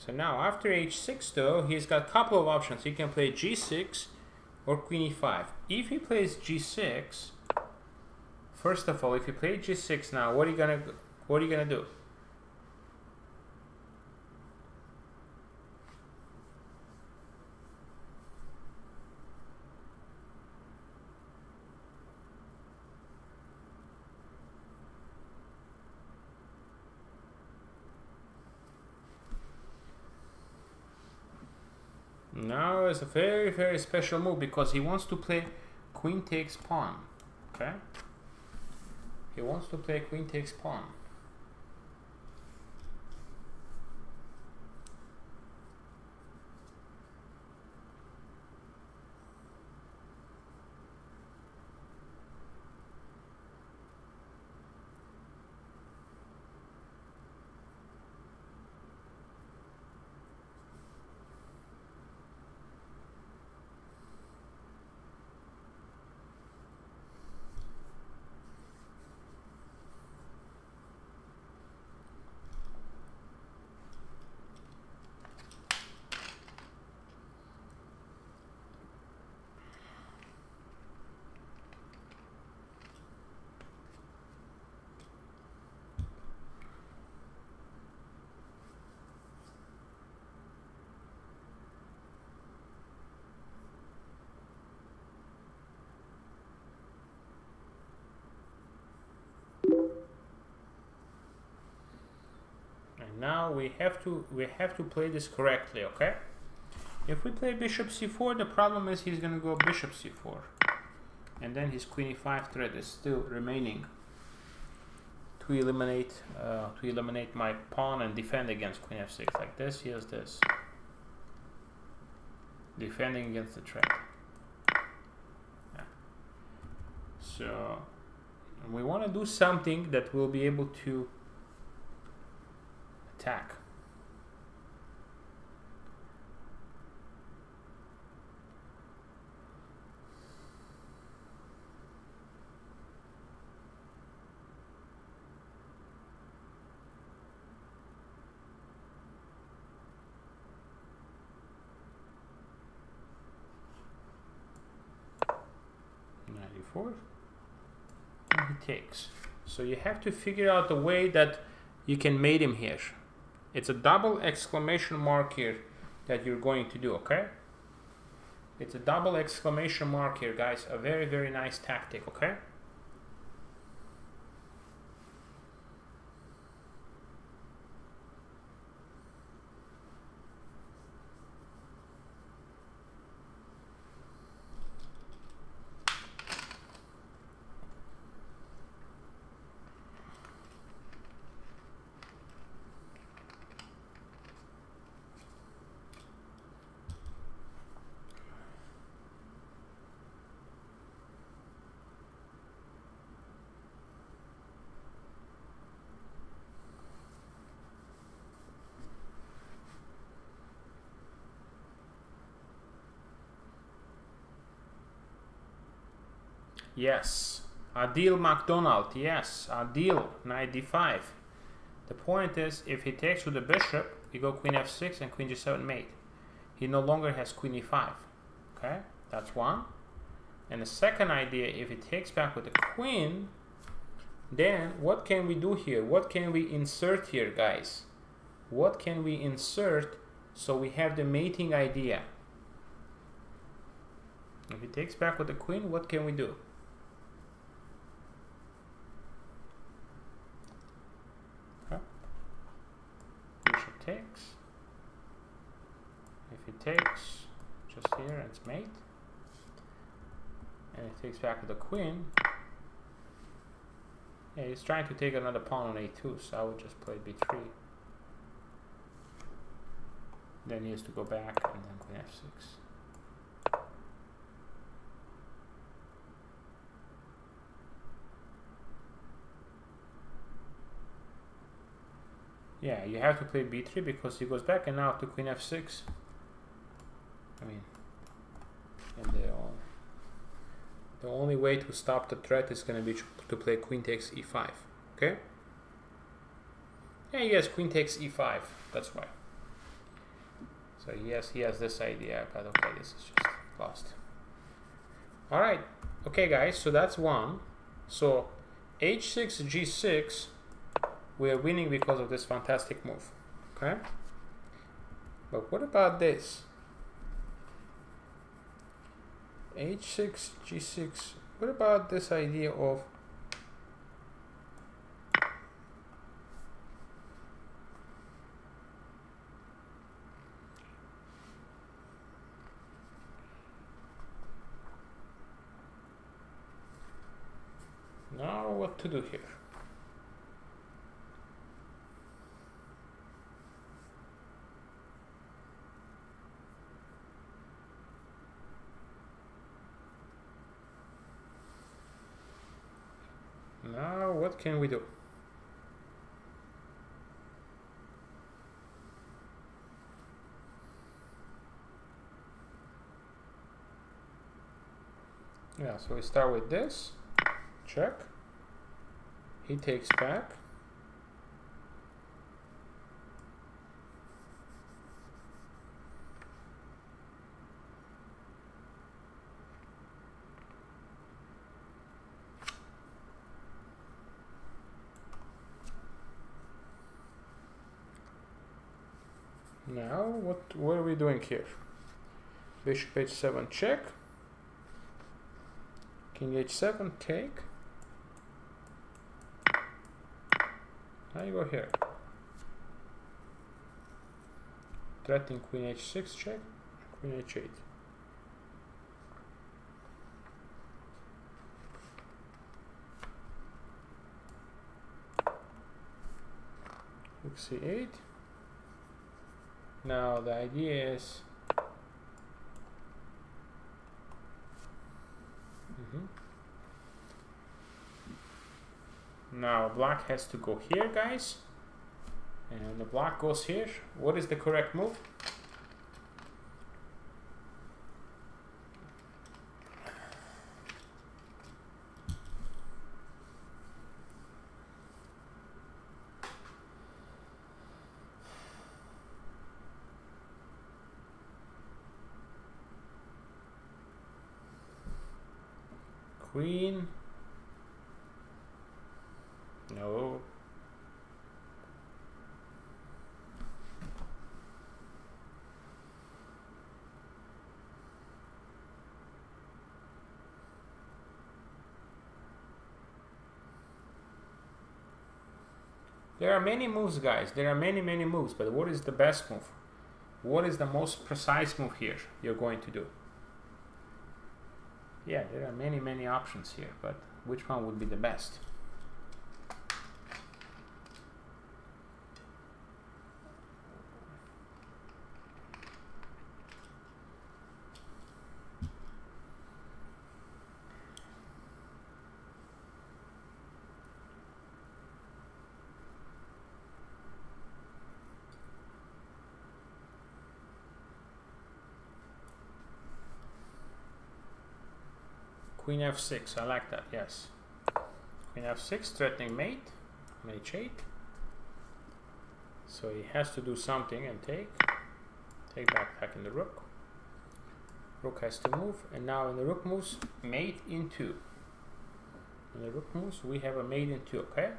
So now after h6 though, he's got a couple of options. He can play g6 or queen e5. If he plays g6, first of all, if you play g6 now, what are you gonna what are you gonna do? It's a very, very special move because he wants to play queen takes pawn. Okay? He wants to play queen takes pawn. now we have to we have to play this correctly okay? If we play bishop c4 the problem is he's gonna go bishop c4 and then his queen e5 threat is still remaining to eliminate uh, to eliminate my pawn and defend against queen f6 like this He has this. Defending against the threat. Yeah. so we want to do something that will be able to attack. Ninety-four. And he takes. So you have to figure out the way that you can mate him here. It's a double exclamation mark here that you're going to do, okay? It's a double exclamation mark here, guys. A very, very nice tactic, okay? Yes. Adil MacDonald. Yes. Adil, knight d5. The point is, if he takes with the bishop, you go queen f6 and queen g7 mate. He no longer has queen e5. Okay, that's one. And the second idea, if he takes back with the queen, then what can we do here? What can we insert here, guys? What can we insert so we have the mating idea? If he takes back with the queen, what can we do? takes. If he takes, just here, and it's mate. And it takes back the queen. Yeah, he's trying to take another pawn on a2, so I would just play b3. Then he has to go back, and then queen f6. Yeah, you have to play b3 because he goes back and now to queen f6. I mean, and the, uh, the only way to stop the threat is going to be to play queen takes e5. Okay? Yeah, yes, queen takes e5. That's why. So yes, he has this idea, but okay, this is just lost. All right. Okay, guys. So that's one. So h6, g6 we are winning because of this fantastic move. Okay? But what about this? h6, g6. What about this idea of Now what to do here? Can we do? Yeah, so we start with this, check. He takes back. Now, what what are we doing here? Bishop h7 check. King h7 take. Now you go here. Threatening queen h6 check, queen h8. Rook c8. Now the idea is mm-hmm. Now black has to go here, guys. And the black goes here. What is the correct move? Queen. No. There are many moves, guys. There are many, many moves. But what is the best move? What is the most precise move here you're going to do? Yeah, there are many, many options here. But which one would be the best? Queen f6, I like that, yes. Queen f6, threatening mate, mate 8. So he has to do something and take. Take back back in the rook. Rook has to move, and now in the rook moves, mate in 2. In the rook moves, we have a mate in 2, okay?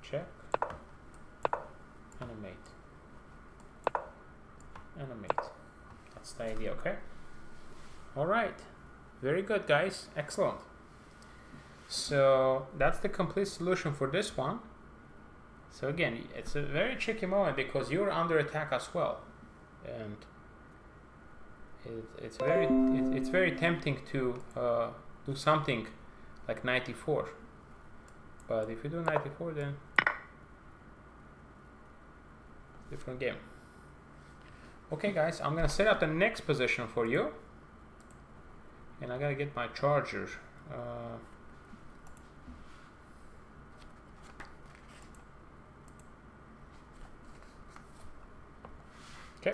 Check. And a mate. And a mate. That's the idea, okay? Alright. Very good, guys. Excellent. So that's the complete solution for this one. So again, it's a very tricky moment because you're under attack as well. And it, it's very it, it's very tempting to uh, do something like 94. But if you do 94, then different game. Okay, guys, I'm gonna set up the next position for you and I gotta get my charger. Uh, okay.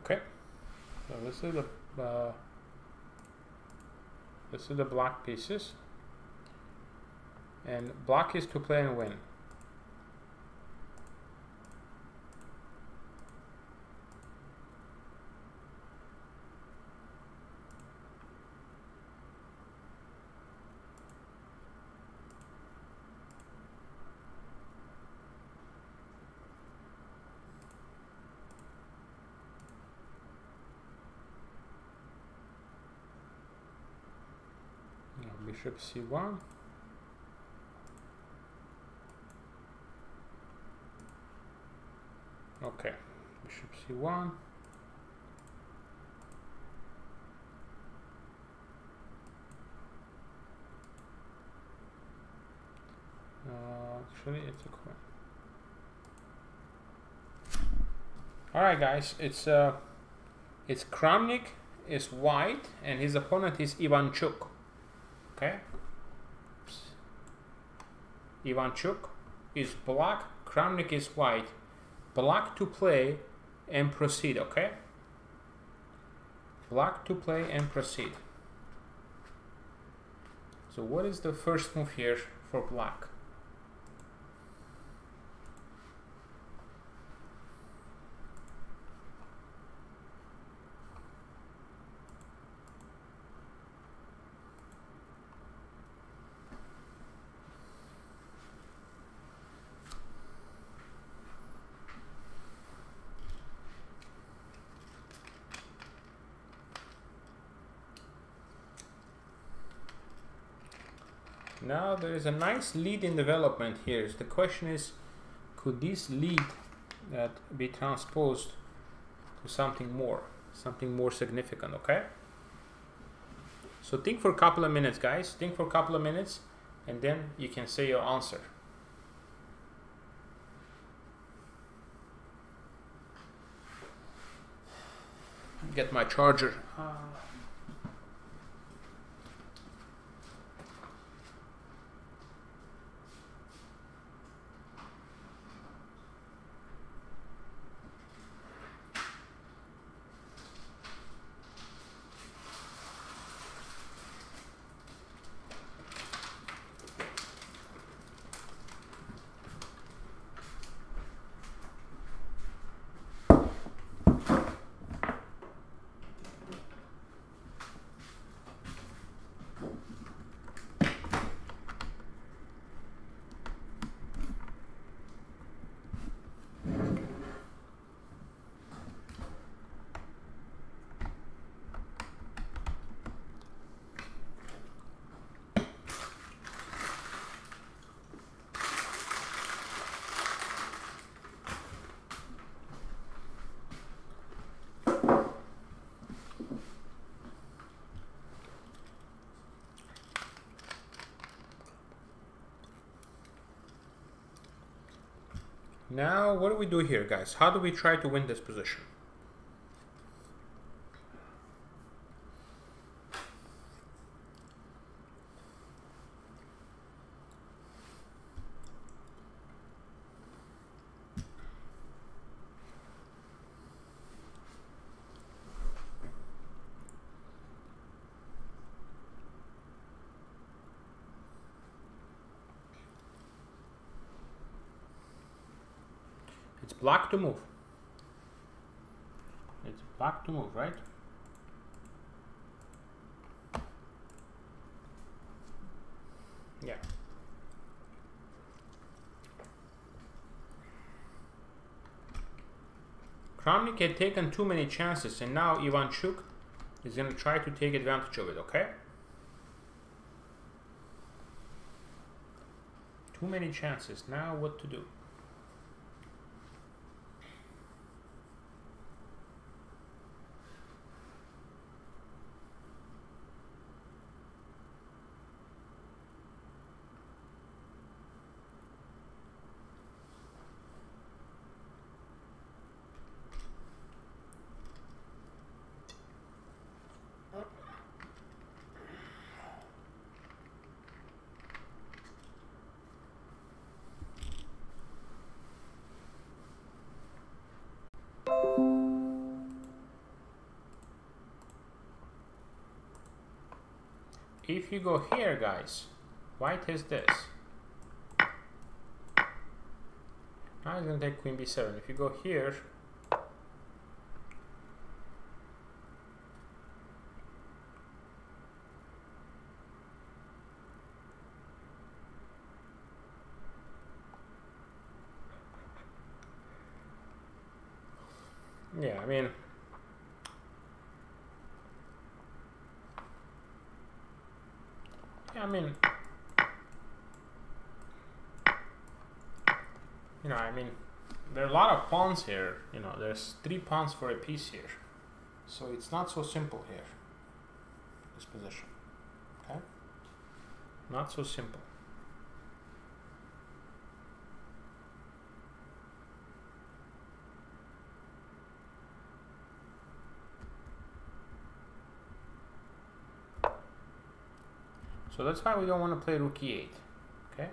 Okay, so this is the uh, this is the black pieces, And black is to play and win. Bishop c1 okay bishop c1 uh, actually it's a coin. All right guys it's uh it's Kramnik is white and his opponent is Ivanchuk Okay. Ivanchuk is black, Kramnik is white. Black to play and proceed, okay? Black to play and proceed. So what is the first move here for black? Now there is a nice lead in development here. So The question is, could this lead that be transposed to something more, something more significant, okay? So think for a couple of minutes, guys. Think for a couple of minutes, and then you can say your answer. Get my charger. Uh. Now, what do we do here, guys? How do we try to win this position? Black to move. It's black to move, right? Yeah. Kramnik had taken too many chances and now Ivanchuk is going to try to take advantage of it, okay? Too many chances. Now what to do? if you go here, guys, white has this. Now he's going to take queen b7. If you go here, pawns here. You know, there's three pawns for a piece here. So it's not so simple here, this position. Okay? Not so simple. So that's why we don't want to play rook e8. Okay?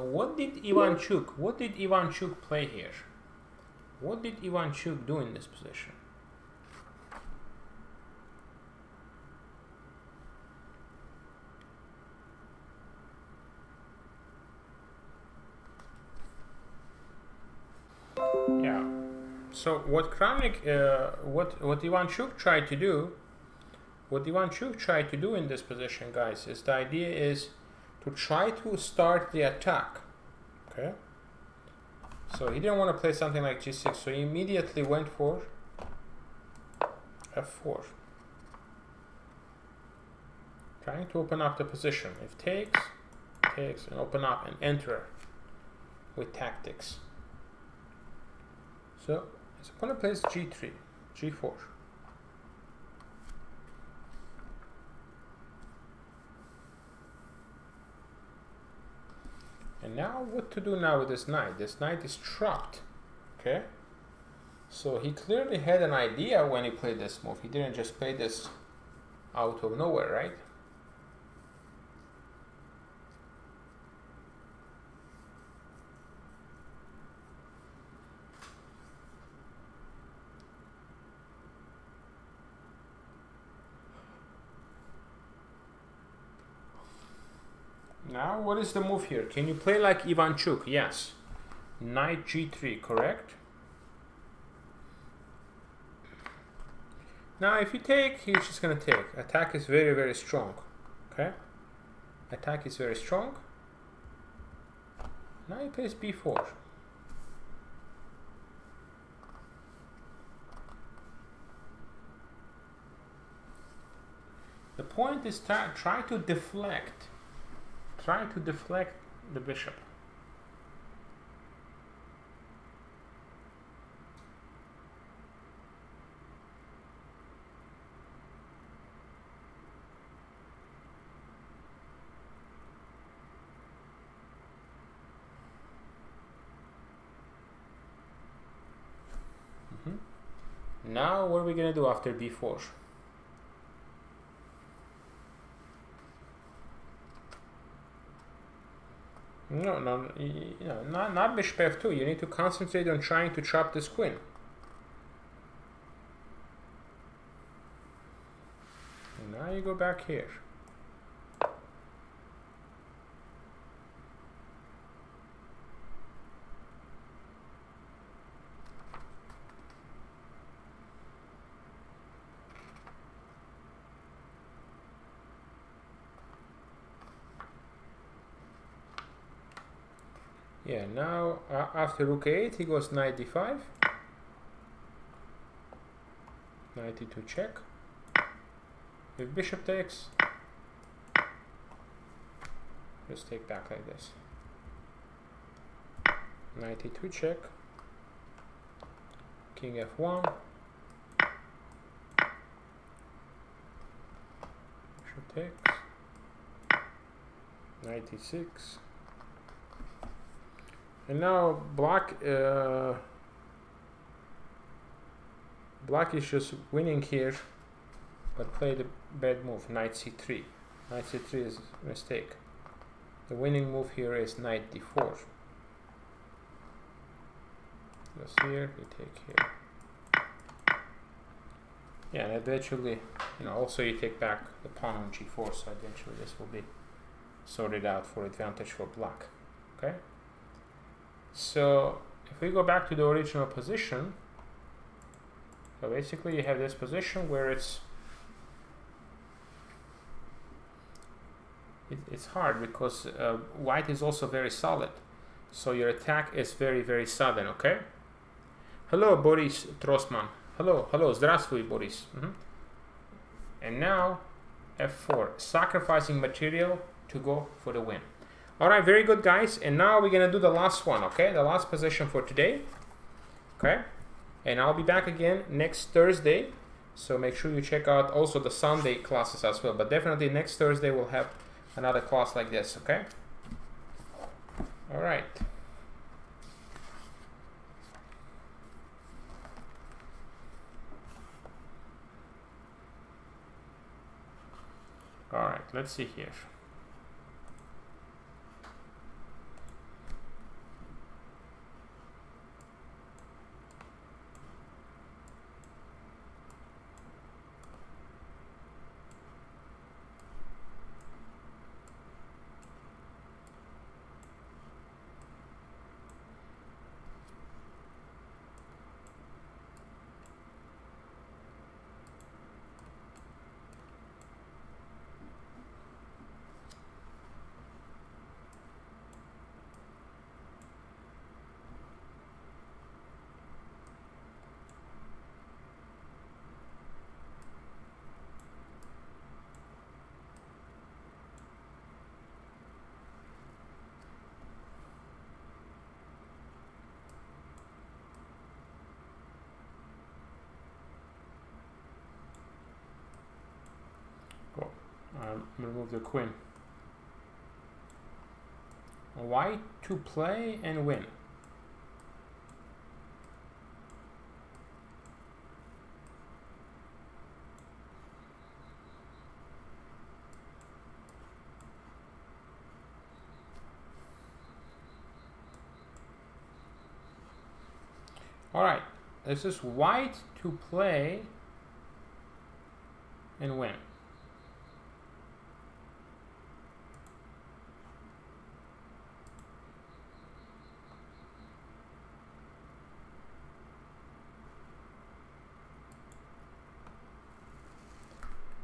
So what did Ivanchuk, what did Ivanchuk play here? What did Ivanchuk do in this position? Yeah. So what Kramnik, uh, what what Ivanchuk tried to do, what Ivanchuk tried to do in this position, guys, is the idea is to try to start the attack. Okay. So he didn't want to play something like g6, so he immediately went for f4. Trying to open up the position. If takes, takes, and open up and enter with tactics. So his opponent plays g3, g4. And now what to do now with this knight? This knight is trapped. Okay? So he clearly had an idea when he played this move. He didn't just play this out of nowhere, right? Now, what is the move here? Can you play like Ivanchuk? Yes. Knight g3, correct? Now, if you take, he's just going to take. Attack is very, very strong. Okay? Attack is very strong. Now he plays b4. The point is to try to deflect try to deflect the bishop. Mm -hmm. Now what are we gonna do after b4? No, no, know, not, not bishop f2. You need to concentrate on trying to trap this queen. And now you go back here. Yeah, now uh, after rook 8 he goes knight d5. 92 check. If bishop takes, just take back like this. 92 check. King f1. Bishop takes. 96. And now black, uh, black is just winning here, but played a bad move, knight c3. Knight c3 is a mistake. The winning move here is knight d4. Just here, we take here. Yeah, and eventually, you know, also you take back the pawn on g4, so eventually this will be sorted out for advantage for black. Okay? So, if we go back to the original position, so basically you have this position where it's it, it's hard because uh, white is also very solid. So your attack is very, very sudden, okay? Hello, Boris Trosman. Hello, hello, здравствуй, Boris. Mm -hmm. And now, F4, sacrificing material to go for the win. All right, very good, guys. And now we're gonna do the last one, okay? The last position for today, okay? And I'll be back again next Thursday. So make sure you check out also the Sunday classes as well. But definitely next Thursday we'll have another class like this, okay? All right. All right, let's see here. Um, remove the queen. White to play and win. All right, this is white to play and win.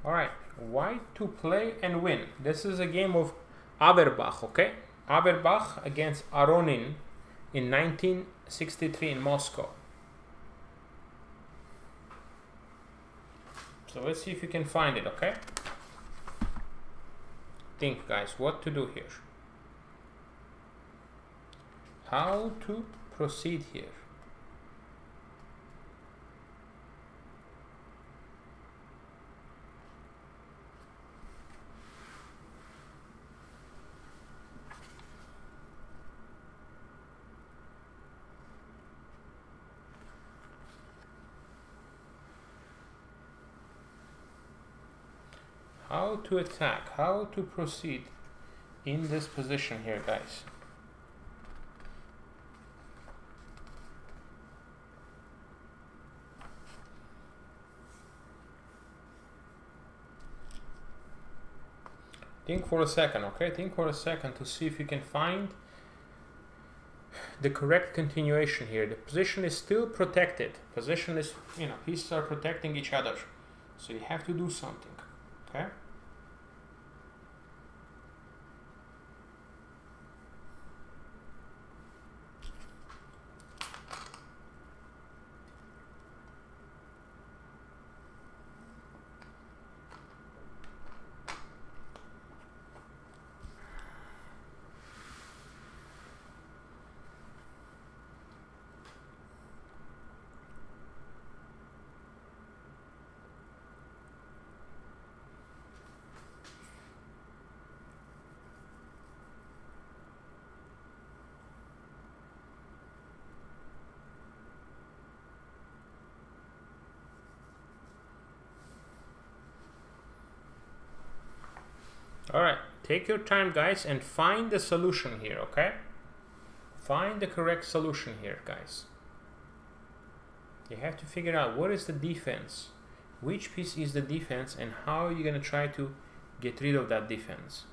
All right, white to play and win. This is a game of Averbach, okay? Averbach against Aronin in 1963 in Moscow. So let's see if you can find it, okay? Think, guys, what to do here. How to proceed here. how to attack, how to proceed in this position here, guys. Think for a second, okay? Think for a second to see if you can find the correct continuation here. The position is still protected. Position is, you know, pieces are protecting each other. So you have to do something, okay? All right, take your time, guys, and find the solution here, okay? Find the correct solution here, guys. You have to figure out what is the defense, which piece is the defense, and how are you're gonna try to get rid of that defense.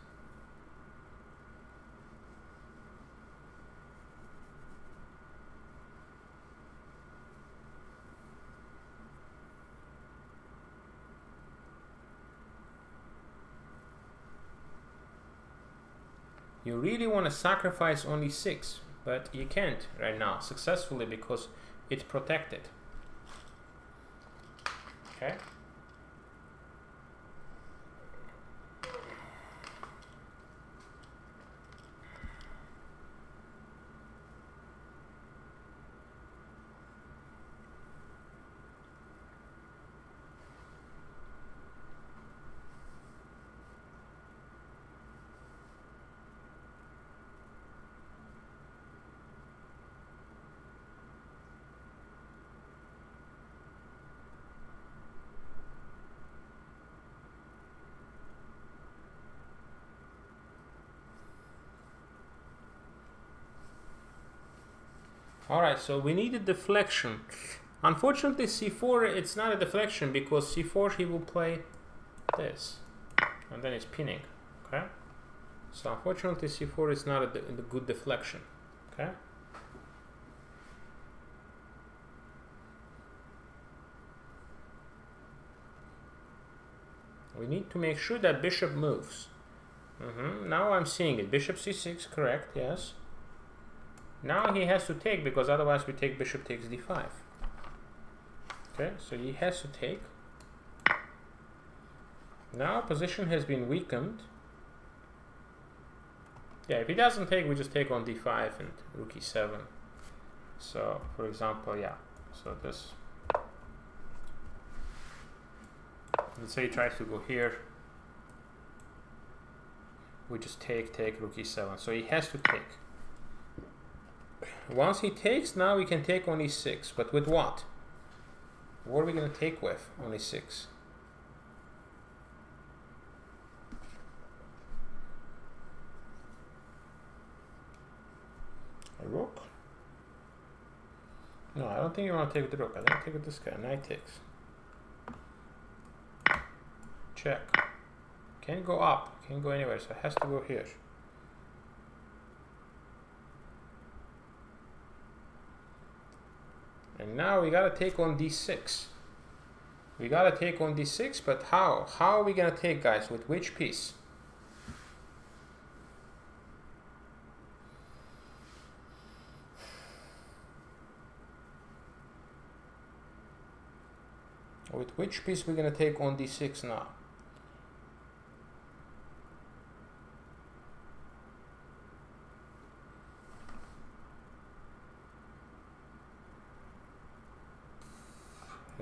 You really want to sacrifice on e6, but you can't right now successfully because it's protected. Okay? So we need a deflection. Unfortunately, c4, it's not a deflection because c4 he will play this. And then it's pinning, okay? So unfortunately, c4 is not a, a good deflection, okay? We need to make sure that bishop moves. Mm -hmm. Now I'm seeing it. Bishop c6, correct, yes. Now he has to take because otherwise we take bishop takes d5. Okay, so he has to take. Now position has been weakened. Yeah, if he doesn't take, we just take on d5 and rook e7. So, for example, yeah. So this. Let's say he tries to go here. We just take, take, rook e7. So he has to take. Once he takes, now we can take on e6. But with what? What are we going to take with on e6? A rook? No, I don't think you want to take with the rook. I think take with this guy. Knight takes. Check. Can't go up. Can't go anywhere, so it has to go here. And now we gotta take on d6. We gotta take on d6, but how? How are we gonna take, guys? With which piece? With which piece we're gonna take on d6 now?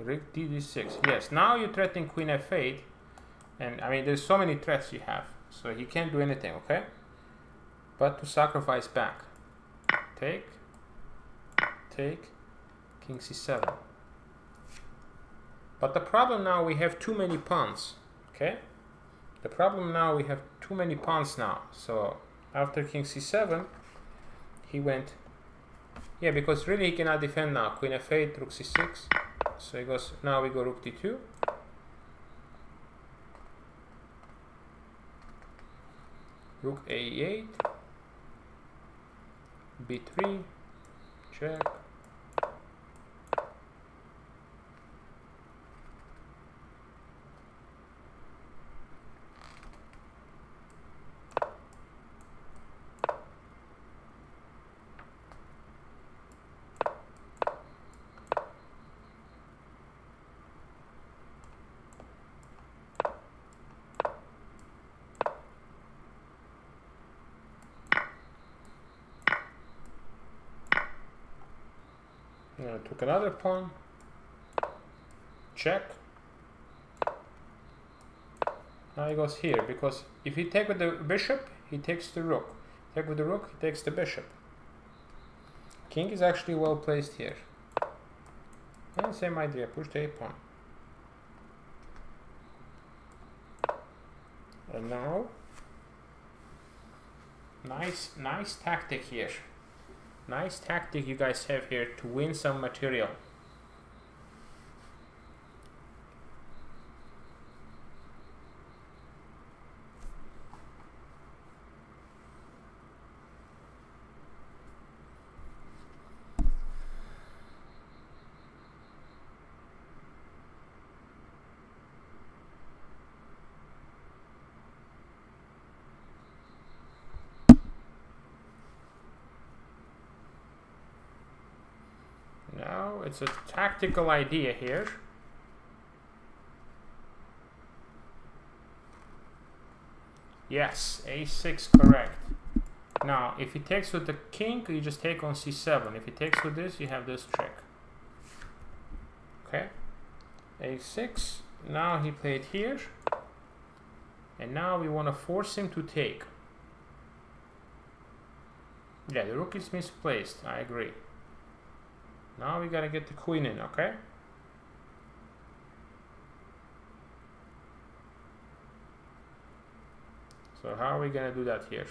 Rook d6. Yes, now you're threatening queen f8. And I mean, there's so many threats you have. So he can't do anything, okay? But to sacrifice back. Take. Take. King c7. But the problem now, we have too many pawns, okay? The problem now, we have too many pawns now. So after king c7, he went... Yeah, because really he cannot defend now. Queen f8, rook c6. So he goes, now we go rook d2. Rook a8. b3. Check. Took another pawn. Check. Now he goes here, because if he take with the bishop, he takes the rook. Take with the rook, he takes the bishop. King is actually well placed here. And same idea, push the a pawn. And now Nice, nice tactic here. Nice tactic you guys have here to win some material. it's a tactical idea here. Yes, a6 correct. Now, if he takes with the king, you just take on c7. If he takes with this, you have this trick. Okay. a6. Now he played here. And now we want to force him to take. Yeah, the rook is misplaced. I agree. Now we gotta get the queen in, okay? So how are we gonna do that here?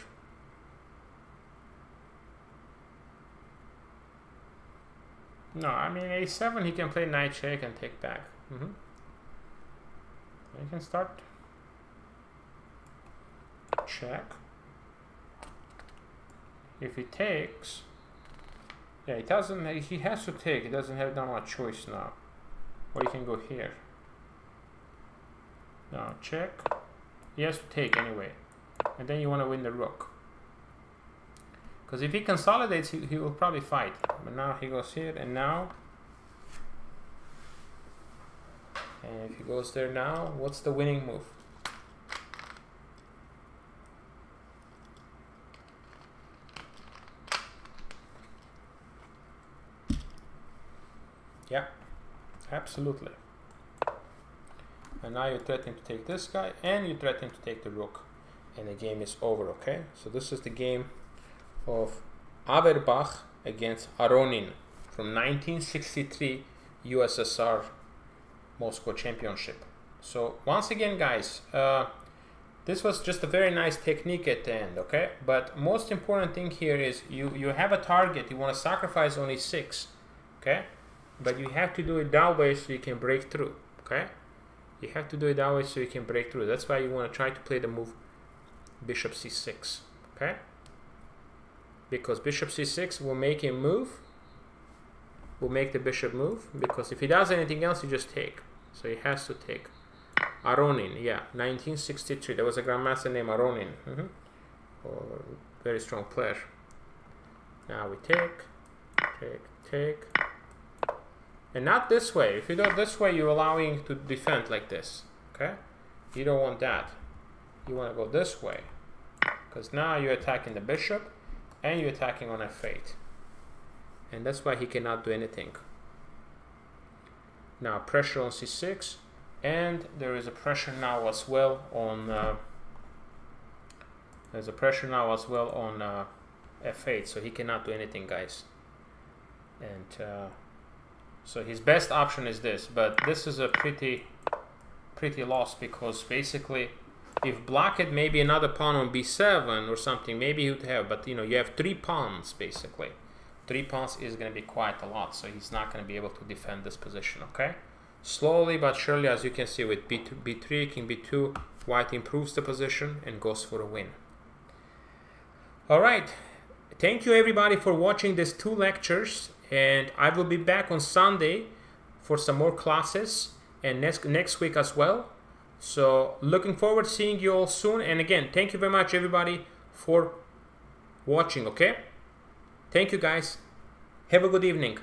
No, I mean a7 he can play knight check and take back. Mm -hmm. We can start check. If he takes, yeah, he doesn't. He has to take. He doesn't have that much choice now. Or he can go here. Now check. He has to take anyway, and then you want to win the rook. Because if he consolidates, he, he will probably fight. But now he goes here, and now. And if he goes there now, what's the winning move? Yeah, absolutely. And now you're threatening to take this guy, and you're threatening to take the rook. And the game is over, okay? So this is the game of Averbach against Aronin from 1963 USSR Moscow Championship. So once again, guys, uh, this was just a very nice technique at the end, okay? But most important thing here is you, you have a target, you want to sacrifice on e6, okay? But you have to do it that way so you can break through okay? You have to do it that way so you can break through. That's why you want to try to play the move bishop c6 okay? Because bishop c6 will make him move will make the bishop move because if he does anything else you just take. So he has to take. Aronin yeah 1963 there was a grandmaster named Aronin mm -hmm. very strong player. Now we take take take and not this way. If you do it this way, you're allowing to defend like this. Okay? You don't want that. You want to go this way. Because now you're attacking the bishop and you're attacking on f8. And that's why he cannot do anything. Now pressure on c6 and there is a pressure now as well on uh, there's a pressure now as well on uh, f8 so he cannot do anything guys and uh, so his best option is this, but this is a pretty pretty loss because basically if black had maybe another pawn on b7 or something, maybe he would have, but you know, you have three pawns basically. Three pawns is going to be quite a lot, so he's not going to be able to defend this position, okay? Slowly but surely, as you can see with b2, b3, king b2, white improves the position and goes for a win. All right, thank you everybody for watching these two lectures and I will be back on Sunday for some more classes and next next week as well. So looking forward to seeing you all soon. And again, thank you very much everybody for watching. Okay, thank you guys. Have a good evening.